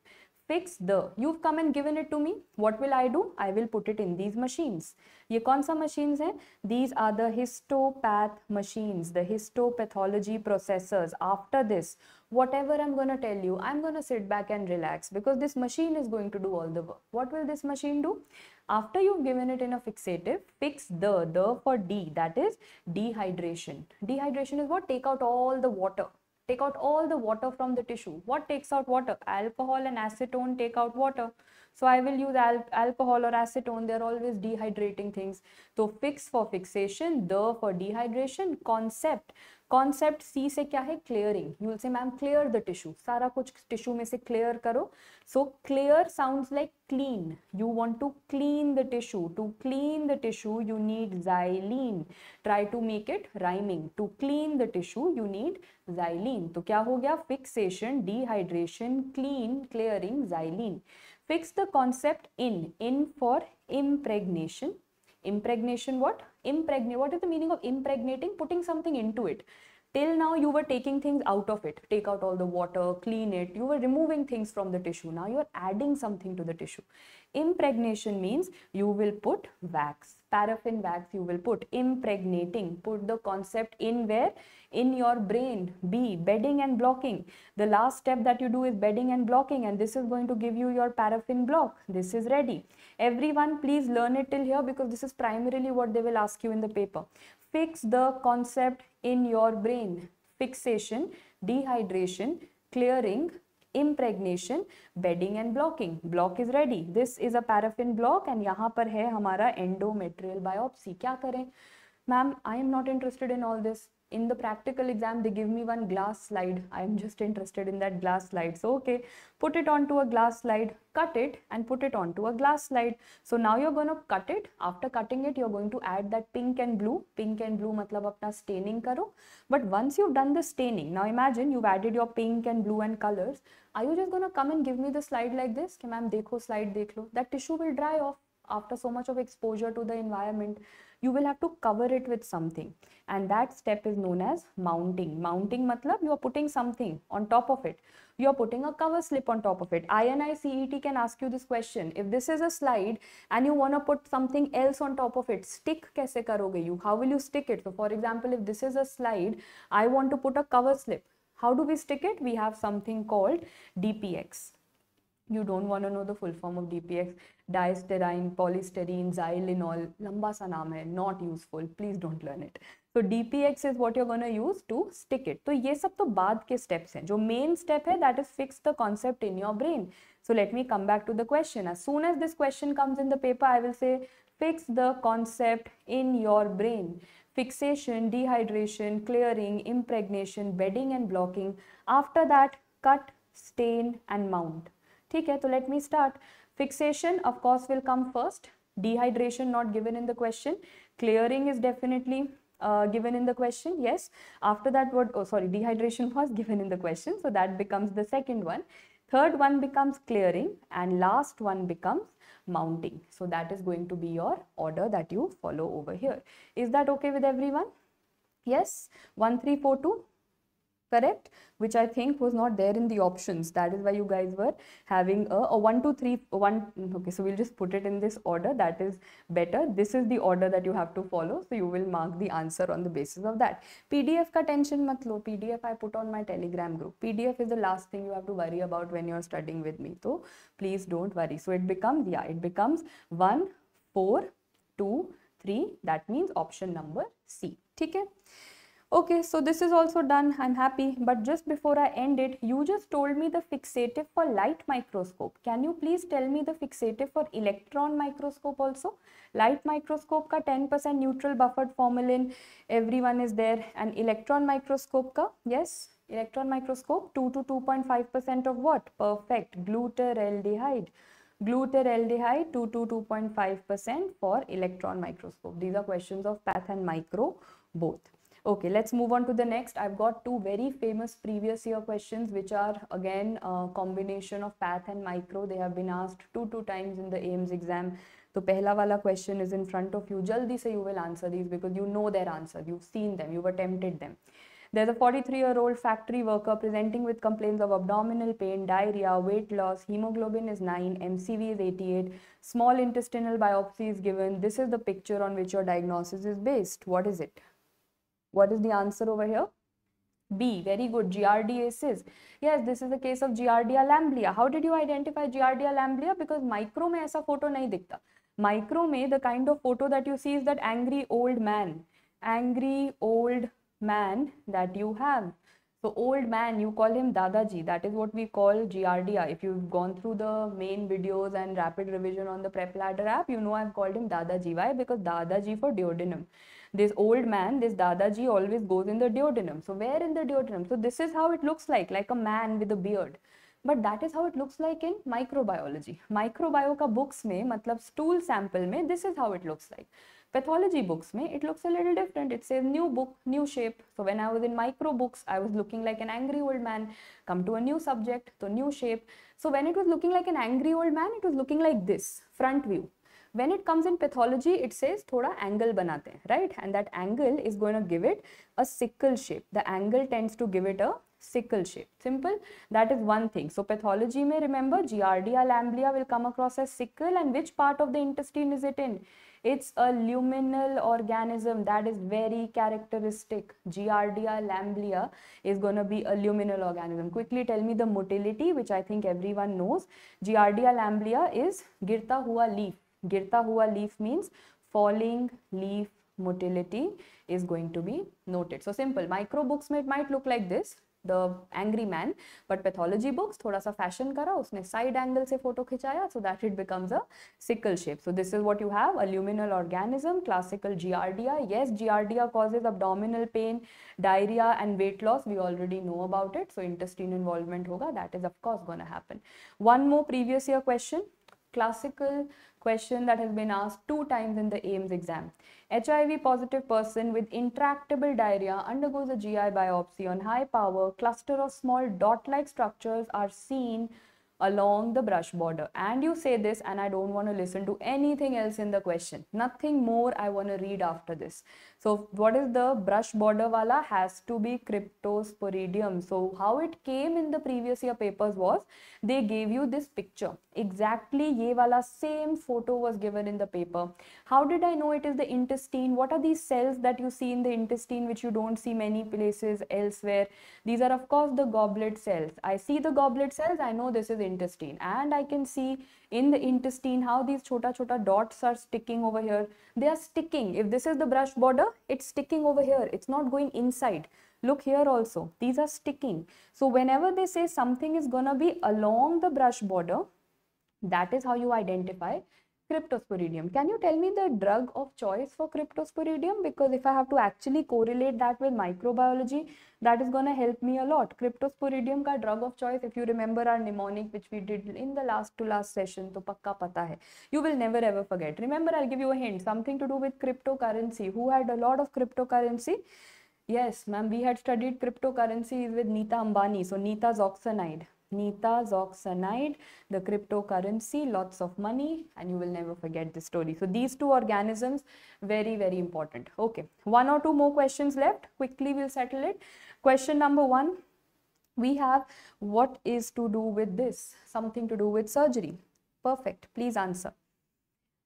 Speaker 1: fix the you've come and given it to me what will i do? I will put it in these machines. ye kaun sa machines hai these are the histopath machines the histopathology processors. After this whatever i'm going to tell you i'm going to sit back and relax because this machine is going to do all the work. What will this machine do? After you've given it in a fixative fix the the for d that is dehydration. Dehydration is what? Take out all the water take out all the water from the tissue. What takes out water? Alcohol and acetone take out water. So I will use al alcohol or acetone. They're always dehydrating things. So fix for fixation, the for dehydration, concept. Concept C से क्या है? Clearing you'll say ma'am clear the tissue सारा कुछ tissue में से clear करो। So clear sound like clean you want to clean the tissue to clean the tissue you need xylene try to make it rhyming to clean the tissue you need xylene तो क्या हो गया? Fixation dehydration clean clearing xylene fix the concept in in for impregnation impregnation what? Impregnate what is the meaning of impregnating? Putting something into it. Till now you were taking things out of it. Take out all the water clean it. You were removing things from the tissue. Now you are adding something to the tissue. Impregnation means you will put wax paraffin wax you will put. Impregnating. Put the concept in where? In your brain. B bedding and blocking. The last step that you do is bedding and blocking and this is going to give you your paraffin block. This is ready everyone please learn it till here because this is primarily what they will ask you in the paper. Fix the concept in your brain. Fixation dehydration clearing impregnation bedding and blocking. Block is ready. This is a paraffin block and yahan par hai hamara endometrial biopsy. Kya kare? Ma'am i am not interested in all this in the practical exam they give me one glass slide. I'm just interested in that glass slide. So okay put it onto a glass slide cut it and put it onto a glass slide. So now you're going to cut it. After cutting it you're going to add that pink and blue. Pink and blue matlab apna staining karo. But once you've done the staining now imagine you've added your pink and blue and colors. Are you just going to come and give me the slide like this? Ma'am dekho slide dekh that tissue will dry off after so much of exposure to the environment you will have to cover it with something. And that step is known as mounting. Mounting matlab you are putting something on top of it. You are putting a cover slip on top of it. Ini cet can ask you this question. If this is a slide and you want to put something else on top of it stick kaise karoge you? How will you stick it? So for example if this is a slide i want to put a cover slip. How do we stick it? We have something called dpx you don't want to know the full form of DPX, diesterine, polystyrene, xylenol, lamba sa naam hai, not useful, please don't learn it. So DPX is what you're going to use to stick it. So these are all the steps The main step है that is fix the concept in your brain. So let me come back to the question. As soon as this question comes in the paper, I will say fix the concept in your brain. Fixation, dehydration, clearing, impregnation, bedding and blocking. After that, cut, stain and mount. ठीक है तो let me start fixation of course will come first dehydration not given in the question clearing is definitely uh, given in the question? Yes. After that, what, oh, sorry, dehydration was given in the question. So that becomes the second one. Third one becomes clearing and last one becomes mounting. So that is going to be your order that you follow over here. Is that okay with everyone? Yes. 1342 correct which i think was not there in the options. That is why you guys were having a, a one two three one okay so we'll just put it in this order. That is better. This is the order that you have to follow so you will mark the answer on the basis of that. Pdf ka tension mat lo. Pdf i put on my telegram group. Pdf is the last thing you have to worry about when you're studying with me so please don't worry. So it becomes yeah it becomes 1 4 2 3 that means option number c. okay Okay, so this is also done. I'm happy. But just before I end it, you just told me the fixative for light microscope. Can you please tell me the fixative for electron microscope also? Light microscope ka 10% neutral buffered formalin, everyone is there. And electron microscope ka, yes, electron microscope 2 to 2.5% of what? Perfect, glutaraldehyde glutaraldehyde 2 to 2.5% for electron microscope. These are questions of path and micro both. Okay, let's move on to the next. I've got two very famous previous year questions which are again a combination of path and micro. They have been asked two, two times in the AIIMS exam. So pehla wala question is in front of you. Jaldi se you will answer these because you know their answer. You've seen them. You've attempted them. There's a 43-year-old factory worker presenting with complaints of abdominal pain, diarrhea, weight loss, hemoglobin is 9, MCV is 88, small intestinal biopsy is given. This is the picture on which your diagnosis is based. What is it? What is the answer over here? B. Very good. Giardiasis. Yes, this is the case of Giardia lamblia. How did you identify Giardia lamblia? Because micro में ऐसा photo नहीं दिखता. Micro में the kind of photo that you see is that angry old man. Angry old man that you have. So old man, you call him Dadaji. That is what we call Giardia. If you've gone through the main videos and rapid revision on the PrepLadder app, you know I've called him Dadaji. Why? Because Dadaji for duodenum this old man, this Dadaji always goes in the duodenum. So where in the duodenum? So this is how it looks like, like a man with a beard. But that is how it looks like in microbiology. Microbiology ka books mein, matlab stool sample mein, this is how it looks like. Pathology books mein, it looks a little different. It says new book, new shape. So when I was in micro books, I was looking like an angry old man. Come to a new subject, so new shape. So when it was looking like an angry old man, it was looking like this, front view when it comes in pathology it says thoda angle banate right? And that angle is going to give it a sickle shape. The angle tends to give it a sickle shape. Simple? That is one thing. So pathology may remember giardia lamblia will come across as sickle and which part of the intestine is it in? It's a luminal organism. That is very characteristic. Giardia lamblia is going to be a luminal organism. Quickly tell me the motility which i think everyone knows. Giardia lamblia is girta hua leaf Girta hua leaf means falling leaf motility is going to be noted. So simple. Micro books में it might look like this. The angry man, but pathology books थोड़ा सा fashion करा उसने side angle से photo खिंचाया so that it becomes a sickle shape. So this is what you have a luminal organism, classical giardia. Yes, giardia causes abdominal pain, diarrhea and weight loss. We already know about it. So intestine involvement होगा. That is of course going to happen. One more previous year question. Classical question that has been asked two times in the AIIMS exam. HIV positive person with intractable diarrhea undergoes a GI biopsy on high power. Cluster of small dot-like structures are seen along the brush border and you say this and I don't want to listen to anything else in the question. Nothing more I want to read after this. So what is the brush border wala has to be cryptosporidium. So how it came in the previous year papers was they gave you this picture. Exactly ye wala same photo was given in the paper. How did I know it is the intestine? What are these cells that you see in the intestine which you don't see many places elsewhere? These are of course the goblet cells. I see the goblet cells. I know this is intestine and I can see in the intestine how these chota chota dots are sticking over here. They are sticking. If this is the brush border, it's sticking over here. It's not going inside. Look here also. These are sticking. So whenever they say something is going to be along the brush border, that is how you identify Cryptosporidium. Can you tell me the drug of choice for Cryptosporidium? Because if I have to actually correlate that with microbiology, that is going to help me a lot. Cryptosporidium ka drug of choice, if you remember our mnemonic which we did in the last to last session, to pakka pata hai. You will never ever forget. Remember, I'll give you a hint. Something to do with cryptocurrency. Who had a lot of cryptocurrency? Yes, ma'am, we had studied cryptocurrencies with Nita Ambani. So Nitazoxanide the cryptocurrency, lots of money, and you will never forget the story. So these two organisms, very, very important. Okay, one or two more questions left. Quickly, we'll settle it. Question number one, we have what is to do with this? Something to do with surgery. Perfect. Please answer.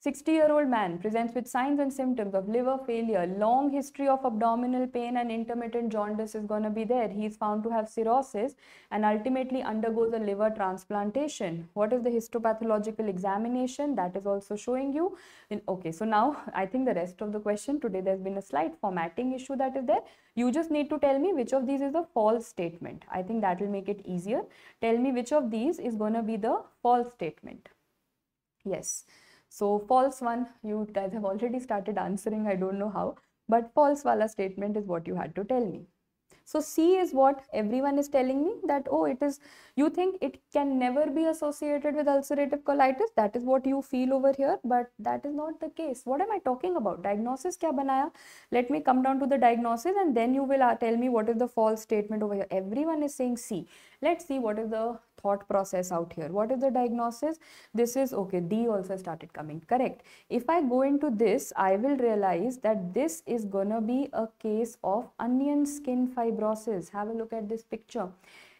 Speaker 1: 60 year old man presents with signs and symptoms of liver failure, long history of abdominal pain and intermittent jaundice is going to be there. He is found to have cirrhosis and ultimately undergoes a liver transplantation. What is the histopathological examination? That is also showing you. In, okay, so now I think the rest of the question today there's been a slight formatting issue that is there. You just need to tell me which of these is a false statement. I think that will make it easier. Tell me which of these is going to be the false statement. Yes. So false one, you guys have already started answering, I don't know how, but false wala statement is what you had to tell me. So C is what everyone is telling me that, oh, it is, you think it can never be associated with ulcerative colitis. That is what you feel over here, but that is not the case. What am I talking about? Diagnosis kya banaya? Let me come down to the diagnosis and then you will uh, tell me what is the false statement over here. Everyone is saying C. Let's see what is the thought process out here. What is the diagnosis? This is okay. D also started coming. Correct. If I go into this, I will realize that this is gonna be a case of onion skin fibrosis. Have a look at this picture.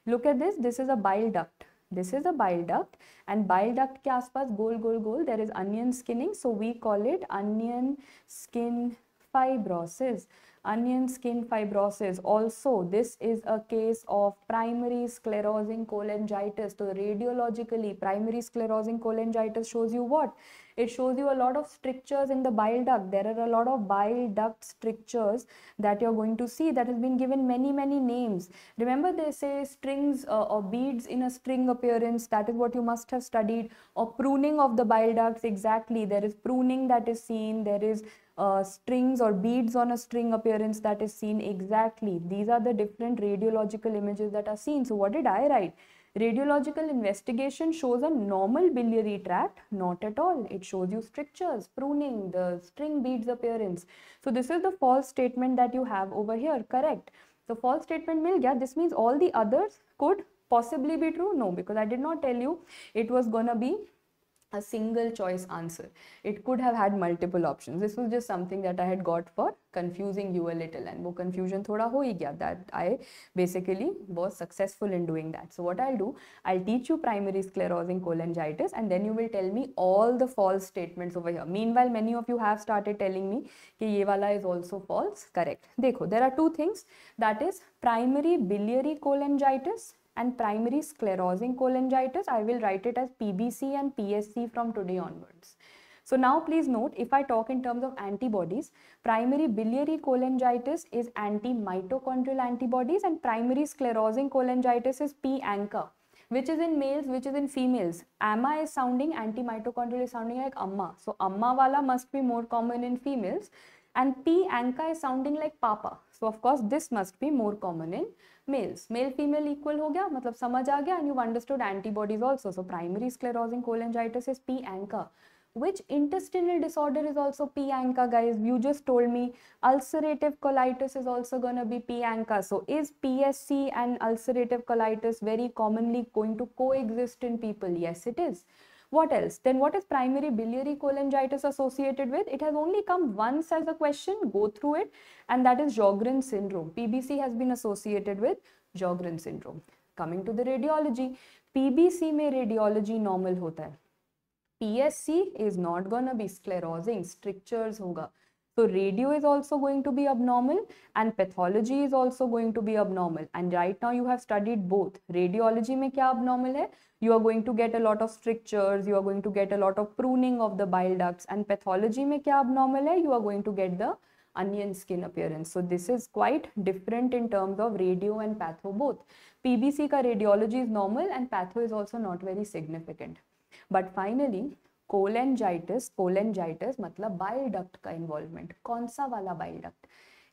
Speaker 1: Look at this. This is a bile duct. This is a bile duct and bile duct ke aspas gol gol gol there is onion skinning. So we call it onion skin fibrosis onion skin fibrosis. Also this is a case of primary sclerosing cholangitis. So radiologically primary sclerosing cholangitis shows you what? It shows you a lot of strictures in the bile duct. There are a lot of bile duct strictures that you're going to see that has been given many many names. Remember they say strings uh, or beads in a string appearance that is what you must have studied. Or pruning of the bile ducts exactly. There is pruning that is seen. There is uh, strings or beads on a string appearance that is seen exactly. These are the different radiological images that are seen. So what did I write? Radiological investigation shows a normal biliary tract, not at all. It shows you strictures, pruning, the string beads appearance. So this is the false statement that you have over here, correct? So false statement mil gaya. This means all the others could possibly be true. No, because I did not tell you it was gonna be a single choice answer. It could have had multiple options. This was just something that I had got for confusing you a little and wo confusion thoda ho hi gaya that I basically was successful in doing that. So what I'll do, I'll teach you primary sclerosing cholangitis and then you will tell me all the false statements over here. Meanwhile, many of you have started telling me ki ye wala is also false. Correct. Dekho, there are two things that is primary biliary cholangitis and primary sclerosing cholangitis, I will write it as PBC and PSC from today onwards. So now please note, if I talk in terms of antibodies, primary biliary cholangitis is anti-mitochondrial antibodies and primary sclerosing cholangitis is P-ANCA, which is in males, which is in females. AMA is sounding, anti-mitochondrial is sounding like amma. So amma wala must be more common in females and P-ANCA is sounding like papa. So of course this must be more common in males. Male female equal ho gaya, matlab samajh aa gaya and you've understood antibodies also. So primary sclerosing cholangitis is P-ANCA. Which intestinal disorder is also P-ANCA guys? You just told me ulcerative colitis is also going to be P-ANCA. So is PSC and ulcerative colitis very commonly going to coexist in people? Yes, it is. What else? Then what is primary biliary cholangitis associated with? It has only come once as a question, go through it, and that is Sjogren syndrome. PBC has been associated with Sjogren syndrome. Coming to the radiology, PBC में radiology normal होता है. PSC is not gonna be sclerosing, strictures होगा. So radio is also going to be abnormal and pathology is also going to be abnormal. And right now you have studied both. Radiology mein kya abnormal hai? You are going to get a lot of strictures, you are going to get a lot of pruning of the bile ducts. And pathology mein kya abnormal hai? You are going to get the onion skin appearance. So this is quite different in terms of radio and patho both. PBC ka radiology is normal and patho is also not very significant. But finally, cholangitis cholangitis मतलब bile duct का involvement कौन सा वाला bile duct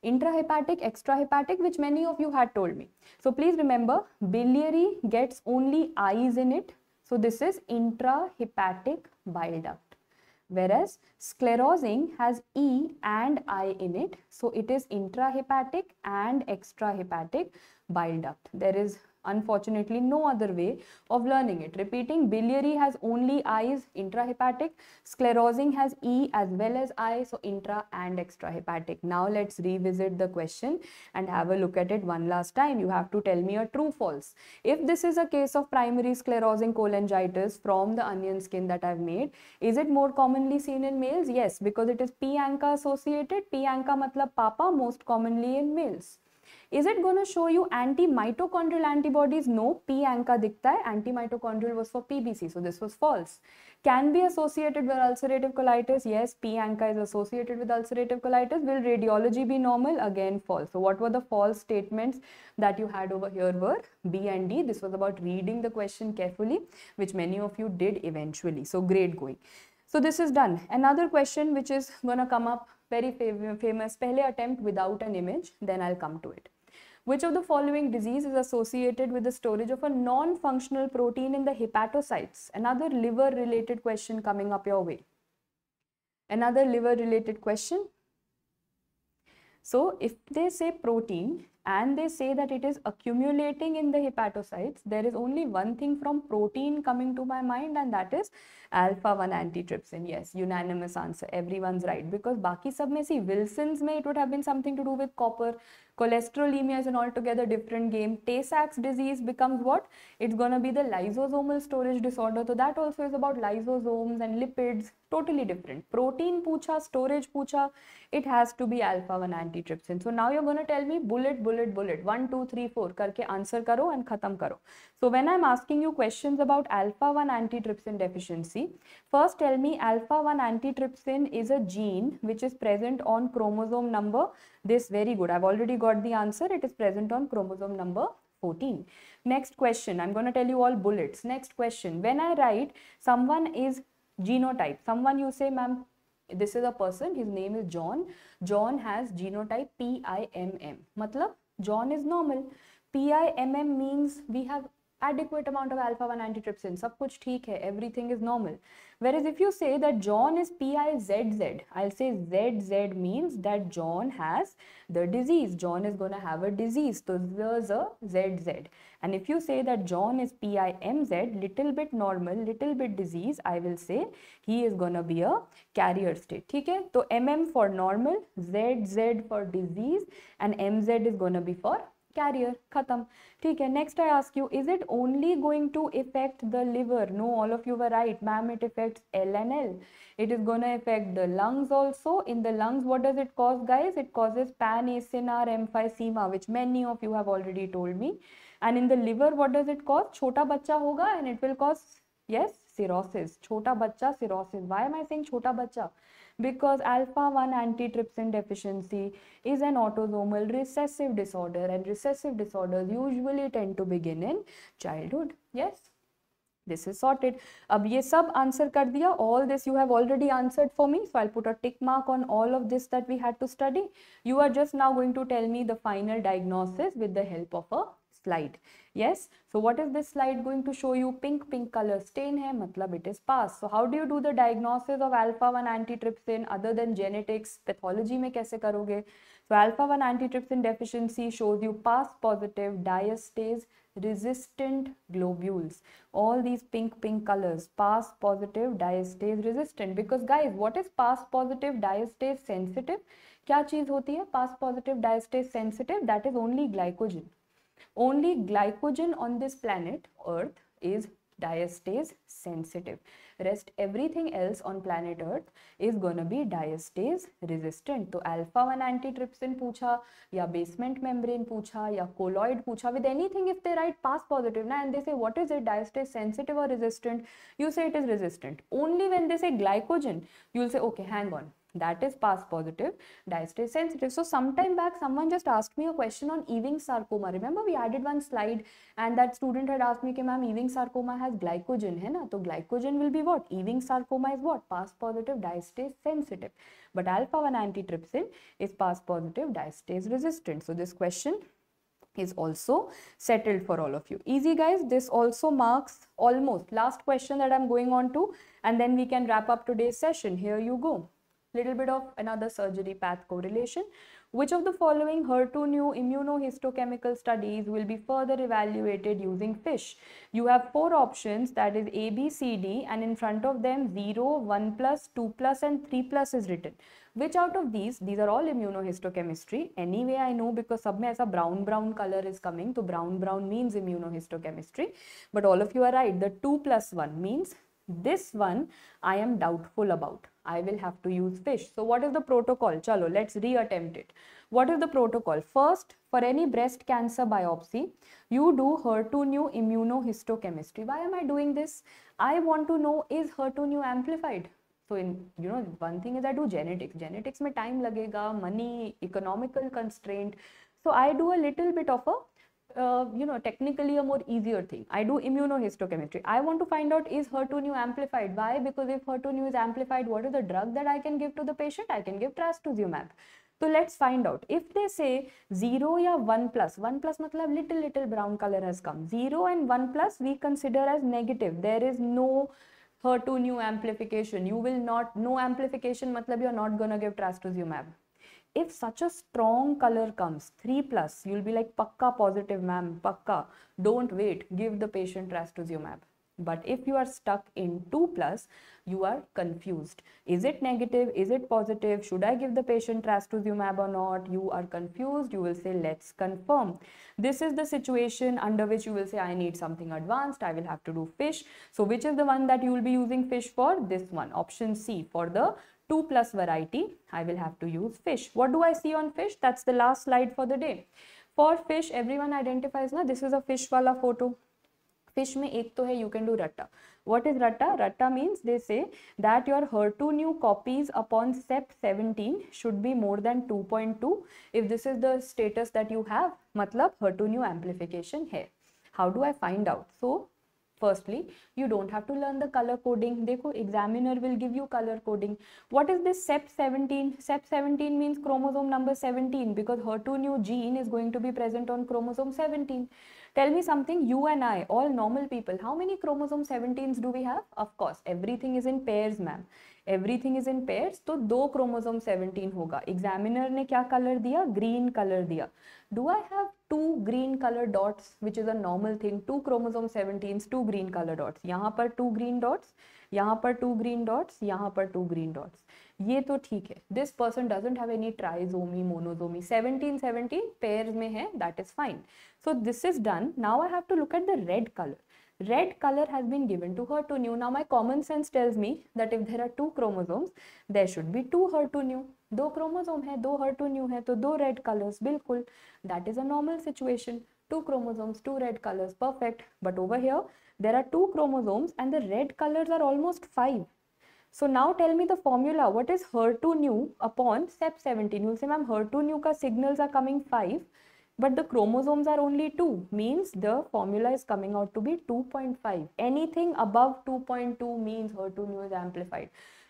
Speaker 1: intrahepatic extrahepatic which many of you had told me so please remember biliary gets only eyes in it so this is intrahepatic bile duct whereas sclerosing has e and i in it so it is intrahepatic and extrahepatic bile duct there is unfortunately no other way of learning it. Repeating, biliary has only eyes, intrahepatic, sclerosing has E as well as I, so intra and extrahepatic. Now let's revisit the question and have a look at it one last time. You have to tell me a true false. If this is a case of primary sclerosing cholangitis from the onion skin that I've made, is it more commonly seen in males? Yes, because it is P ANCA associated. P ANCA matlab papa most commonly in males. Is it going to show you anti-mitochondrial antibodies? No, P ANCA dikta hai. Anti-mitochondrial was for PBC, so this was false. Can be associated with ulcerative colitis? Yes, P ANCA is associated with ulcerative colitis. Will radiology be normal? Again, false. So what were the false statements that you had over here were B and D. This was about reading the question carefully, which many of you did eventually. So great going. So this is done. Another question which is going to come up very fam famous, pehle attempt without an image, then I'll come to it. Which of the following disease is associated with the storage of a non-functional protein in the hepatocytes? Another liver-related question coming up your way. Another liver-related question. So if they say protein and they say that it is accumulating in the hepatocytes, there is only one thing from protein coming to my mind and that is alpha-1 antitrypsin. Yes, unanimous answer. Everyone's right. Because baki sab mein see, Wilson's may it would have been something to do with copper. Cholesterolemia is an altogether different game. Tay-Sachs disease becomes what? It's going to be the lysosomal storage disorder. So that also is about lysosomes and lipids. Totally different. Protein pucha, storage pucha, it has to be alpha-1 antitrypsin. So now you're going to tell me bullet, bullet, bullet. 1, 2, 3, 4 karke answer karo and khatam karo. So when I'm asking you questions about alpha-1 antitrypsin deficiency, first tell me alpha-1 antitrypsin is a gene which is present on chromosome number this very good. I've already got the answer. It is present on chromosome number 14. Next question. I'm going to tell you all bullets. Next question. When I write someone is genotype, someone you say, ma'am, this is a person, his name is John. John has genotype PIMM. Matlab, John is normal. PIMM means we have adequate amount of alpha-1 antitrypsin, sab kuch theek hai, everything is normal. Whereas if you say that John is PIZZ, I'll say ZZ means that John has the disease. John is going to have a disease. So there's a ZZ. And if you say that John is PIMZ, little bit normal, little bit disease, I will say he is going to be a carrier state. Okay? So MM for normal, ZZ for disease and MZ is going to be for career खत्म ठीक है next I ask you is it only going to affect the liver no all of you were right ma'am it affect L and L it is gonna affect the lungs also in the lungs what does it cause guys it causes panacinar emphysema which many of you have already told me and in the liver what does it cause छोटा बच्चा होगा and it will cause yes cirrhosis छोटा बच्चा cirrhosis why am I saying छोटा बच्चा because alpha-1 antitrypsin deficiency is an autosomal recessive disorder and recessive disorders usually tend to begin in childhood. Yes? This is sorted. अब ये सब answer कर दिया. All this you have already answered for me. So I'll put a tick mark on all of this that we had to study. You are just now going to tell me the final diagnosis with the help of a slide. Yes. So what is this slide going to show you? Pink, pink color stain hai, matlab it is pass. So how do you do the diagnosis of alpha-1 antitrypsin other than genetics? Pathology mein kaise karoge? So alpha-1 antitrypsin deficiency shows you pass positive diastase resistant globules. All these pink, pink colors, pass positive diastase resistant. Because guys, what is pass positive diastase sensitive? क्या चीज़ होती है PAS positive diastase sensitive that is only glycogen Only glycogen on this planet Earth is diastase sensitive. Rest everything else on planet Earth is gonna be diastase resistant. So alpha 1 antitrypsin pucha, ya basement membrane pucha, ya colloid pucha with anything if they write PAS positive na and they say what is it diastase sensitive or resistant you say it is resistant. Only when they say glycogen you'll say okay hang on that is PAS positive, diastase sensitive. So sometime back, someone just asked me a question on Ewing sarcoma. Remember, we added one slide and that student had asked me, ma'am, Ewing sarcoma has glycogen, hai na? So glycogen will be what? Ewing sarcoma is what? PAS positive, diastase sensitive. But alpha-1 antitrypsin is PAS positive, diastase resistant. So this question is also settled for all of you. Easy guys, this also marks almost last question that I'm going on to and then we can wrap up today's session. Here you go. Little bit of another surgery path correlation. Which of the following HER2 neu immunohistochemical studies will be further evaluated using FISH? You have four options that is A, B, C, D and in front of them 0, 1 plus, 2 plus and 3 plus is written. Which out of these, these are all immunohistochemistry. Anyway, I know because sub mein aisa brown brown color is coming. So brown brown means immunohistochemistry. But all of you are right. The 2 plus 1 means this one I am doubtful about. I will have to use fish. So what is the protocol? Chalo, let's reattempt it. What is the protocol? First, for any breast cancer biopsy, you do HER2-neu immunohistochemistry. Why am I doing this? I want to know is HER2-neu amplified? So in, you know, one thing is I do genetics. Genetics may time lagega, money, economical constraint. So I do a little bit of a uh, you know, technically a more easier thing. I do immunohistochemistry. I want to find out is HER2 neu amplified. Why? Because if HER2 neu is amplified, what is the drug that I can give to the patient? I can give trastuzumab. So let's find out. If they say 0 or 1 plus, 1 plus matlab little little brown color has come. 0 and 1 plus we consider as negative. There is no HER2 neu amplification. You will not, no amplification matlab you're not gonna give trastuzumab if such a strong color comes 3 plus you'll be like pakka positive ma'am pakka. Don't wait. Give the patient trastuzumab but if you are stuck in 2 plus you are confused. Is it negative? Is it positive? Should i give the patient trastuzumab or not? You are confused. You will say let's confirm. This is the situation under which you will say i need something advanced. I will have to do fish. So which is the one that you will be using fish for? This one option c for the 2 plus variety, I will have to use fish. What do I see on fish? That's the last slide for the day. For fish, everyone identifies, na, this is a fish wala photo. Fish mein ek to hai, you can do ratta. What is ratta? Ratta means they say that your HER2 neu copies upon CEP17 should be more than 2.2. If this is the status that you have, matlab HER2 new amplification hai. How do I find out? So firstly you don't have to learn the color coding. Dekho examiner will give you color coding. What is this CEP17 CEP17 means chromosome number 17 because her2 neu gene is going to be present on chromosome 17 tell me something you and i all normal people how many chromosome 17s do we have? Of course everything is in pairs ma'am everything is in pairs तो दो chromosome 17 होगा। Examiner ने क्या colour दिया? Green colour दिया। Do I have two green colour dots which is a normal thing to chromosome 17 two green colour dots यहाँ पर to green dots यहाँ पर टू ग्रीन डॉट्स यहाँ पर टू ग्रीन डॉट्स ये तो ठीक है। This person doesn't have any trisomy monosomy 17 17 pair में है that is fine so this is done now I have to look at the red colour red color has been given to HER2 neu. Now my common sense tells me that if there are two chromosomes, there should be two HER2 neu. Two chromosome hai, two her two new hai. So two red colors, bilkul. That is a normal situation. two chromosomes two red colors perfect but over here there are two chromosomes and the red colors are almost five so now tell me the formula what is her2 neu upon CEP17 you'll say ma'am her2 neu ka signals are coming five but the chromosomes are only 2 means the formula is coming out to be 2.5 anything above 2.2 means HER2-neu is amplified.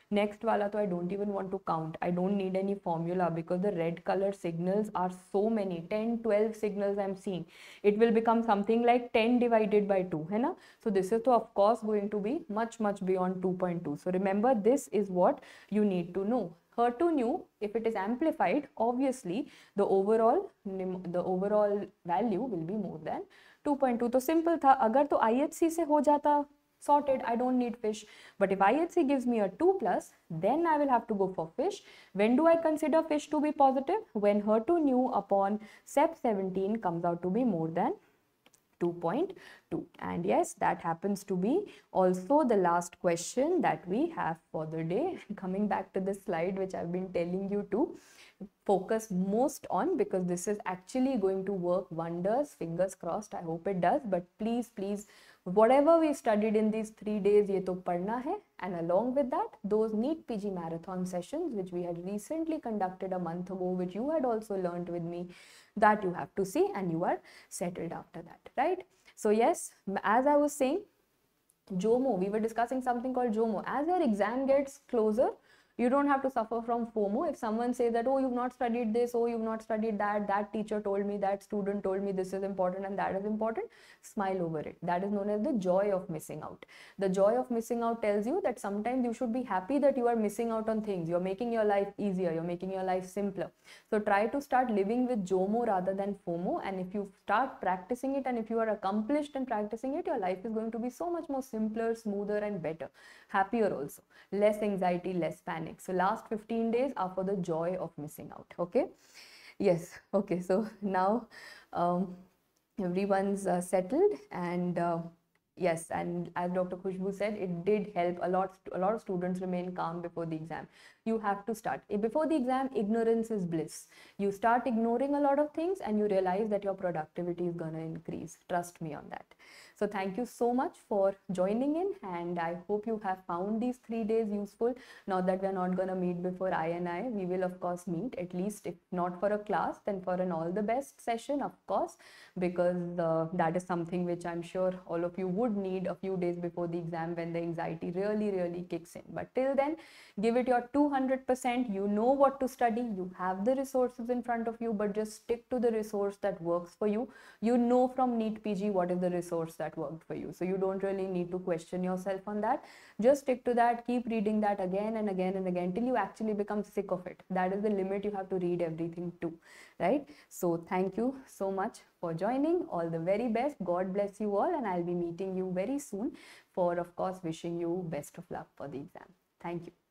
Speaker 1: Next wala to I don't even want to count. I don't need any formula because the red color signals are so many. 10 12 signals I'm seeing. It will become something like 10 divided by 2 hai na? so this is to of course going to be much much beyond 2.2 so remember this is what you need to know HER2 neu, if it is amplified, obviously the overall the overall value will be more than 2.2. So simple Tha. अगर तो IHC se हो जाता sorted i don't need fish but if ihc gives me a 2 plus then i will have to go for fish when do i consider fish to be positive when her2 neu upon CEP 17 comes out to be more than 2.2 and yes that happens to be also the last question that we have for the day coming back to the slide which I've been telling you to focus most on because this is actually going to work wonders. Fingers crossed. I hope it does. But please, please, whatever we studied in these three days, ye to padna hai. And along with that, those NEET PG marathon sessions, which we had recently conducted a month ago, which you had also learned with me, that you have to see and you are settled after that, right? So yes, as I was saying, JOMO, we were discussing something called JOMO. As your exam gets closer, you don't have to suffer from FOMO. If someone says that, oh, you've not studied this, oh, you've not studied that, that teacher told me, that student told me this is important and that is important, smile over it. That is known as the joy of missing out. The joy of missing out tells you that sometimes you should be happy that you are missing out on things. You're making your life easier, you're making your life simpler. So try to start living with JOMO rather than FOMO. And if you start practicing it and if you are accomplished in practicing it, your life is going to be so much more simpler, smoother, and better. Happier also. Less anxiety, less panic panic. So last 15 days are for the joy of missing out. Okay? Yes. Okay. So now um, everyone's uh, settled and uh, yes and as dr khushbu said it did help a lot a lot of students remain calm before the exam you have to start before the exam ignorance is bliss you start ignoring a lot of things and you realize that your productivity is going to increase trust me on that so thank you so much for joining in and I hope you have found these three days useful. Now that we're not going to meet before INI, we will of course meet at least if not for a class, then for an all the best session, of course, because uh, that is something which I'm sure all of you would need a few days before the exam when the anxiety really, really kicks in. But till then, give it your 200%. You know what to study. You have the resources in front of you, but just stick to the resource that works for you. You know from NEET PG what is the resource that worked for you. So you don't really need to question yourself on that. Just stick to that keep reading that again and again and again till you actually become sick of it. That is the limit you have to read everything to right? So thank you so much for joining. All the very best. God bless you all and i'll be meeting you very soon for of course wishing you best of luck for the exam. Thank you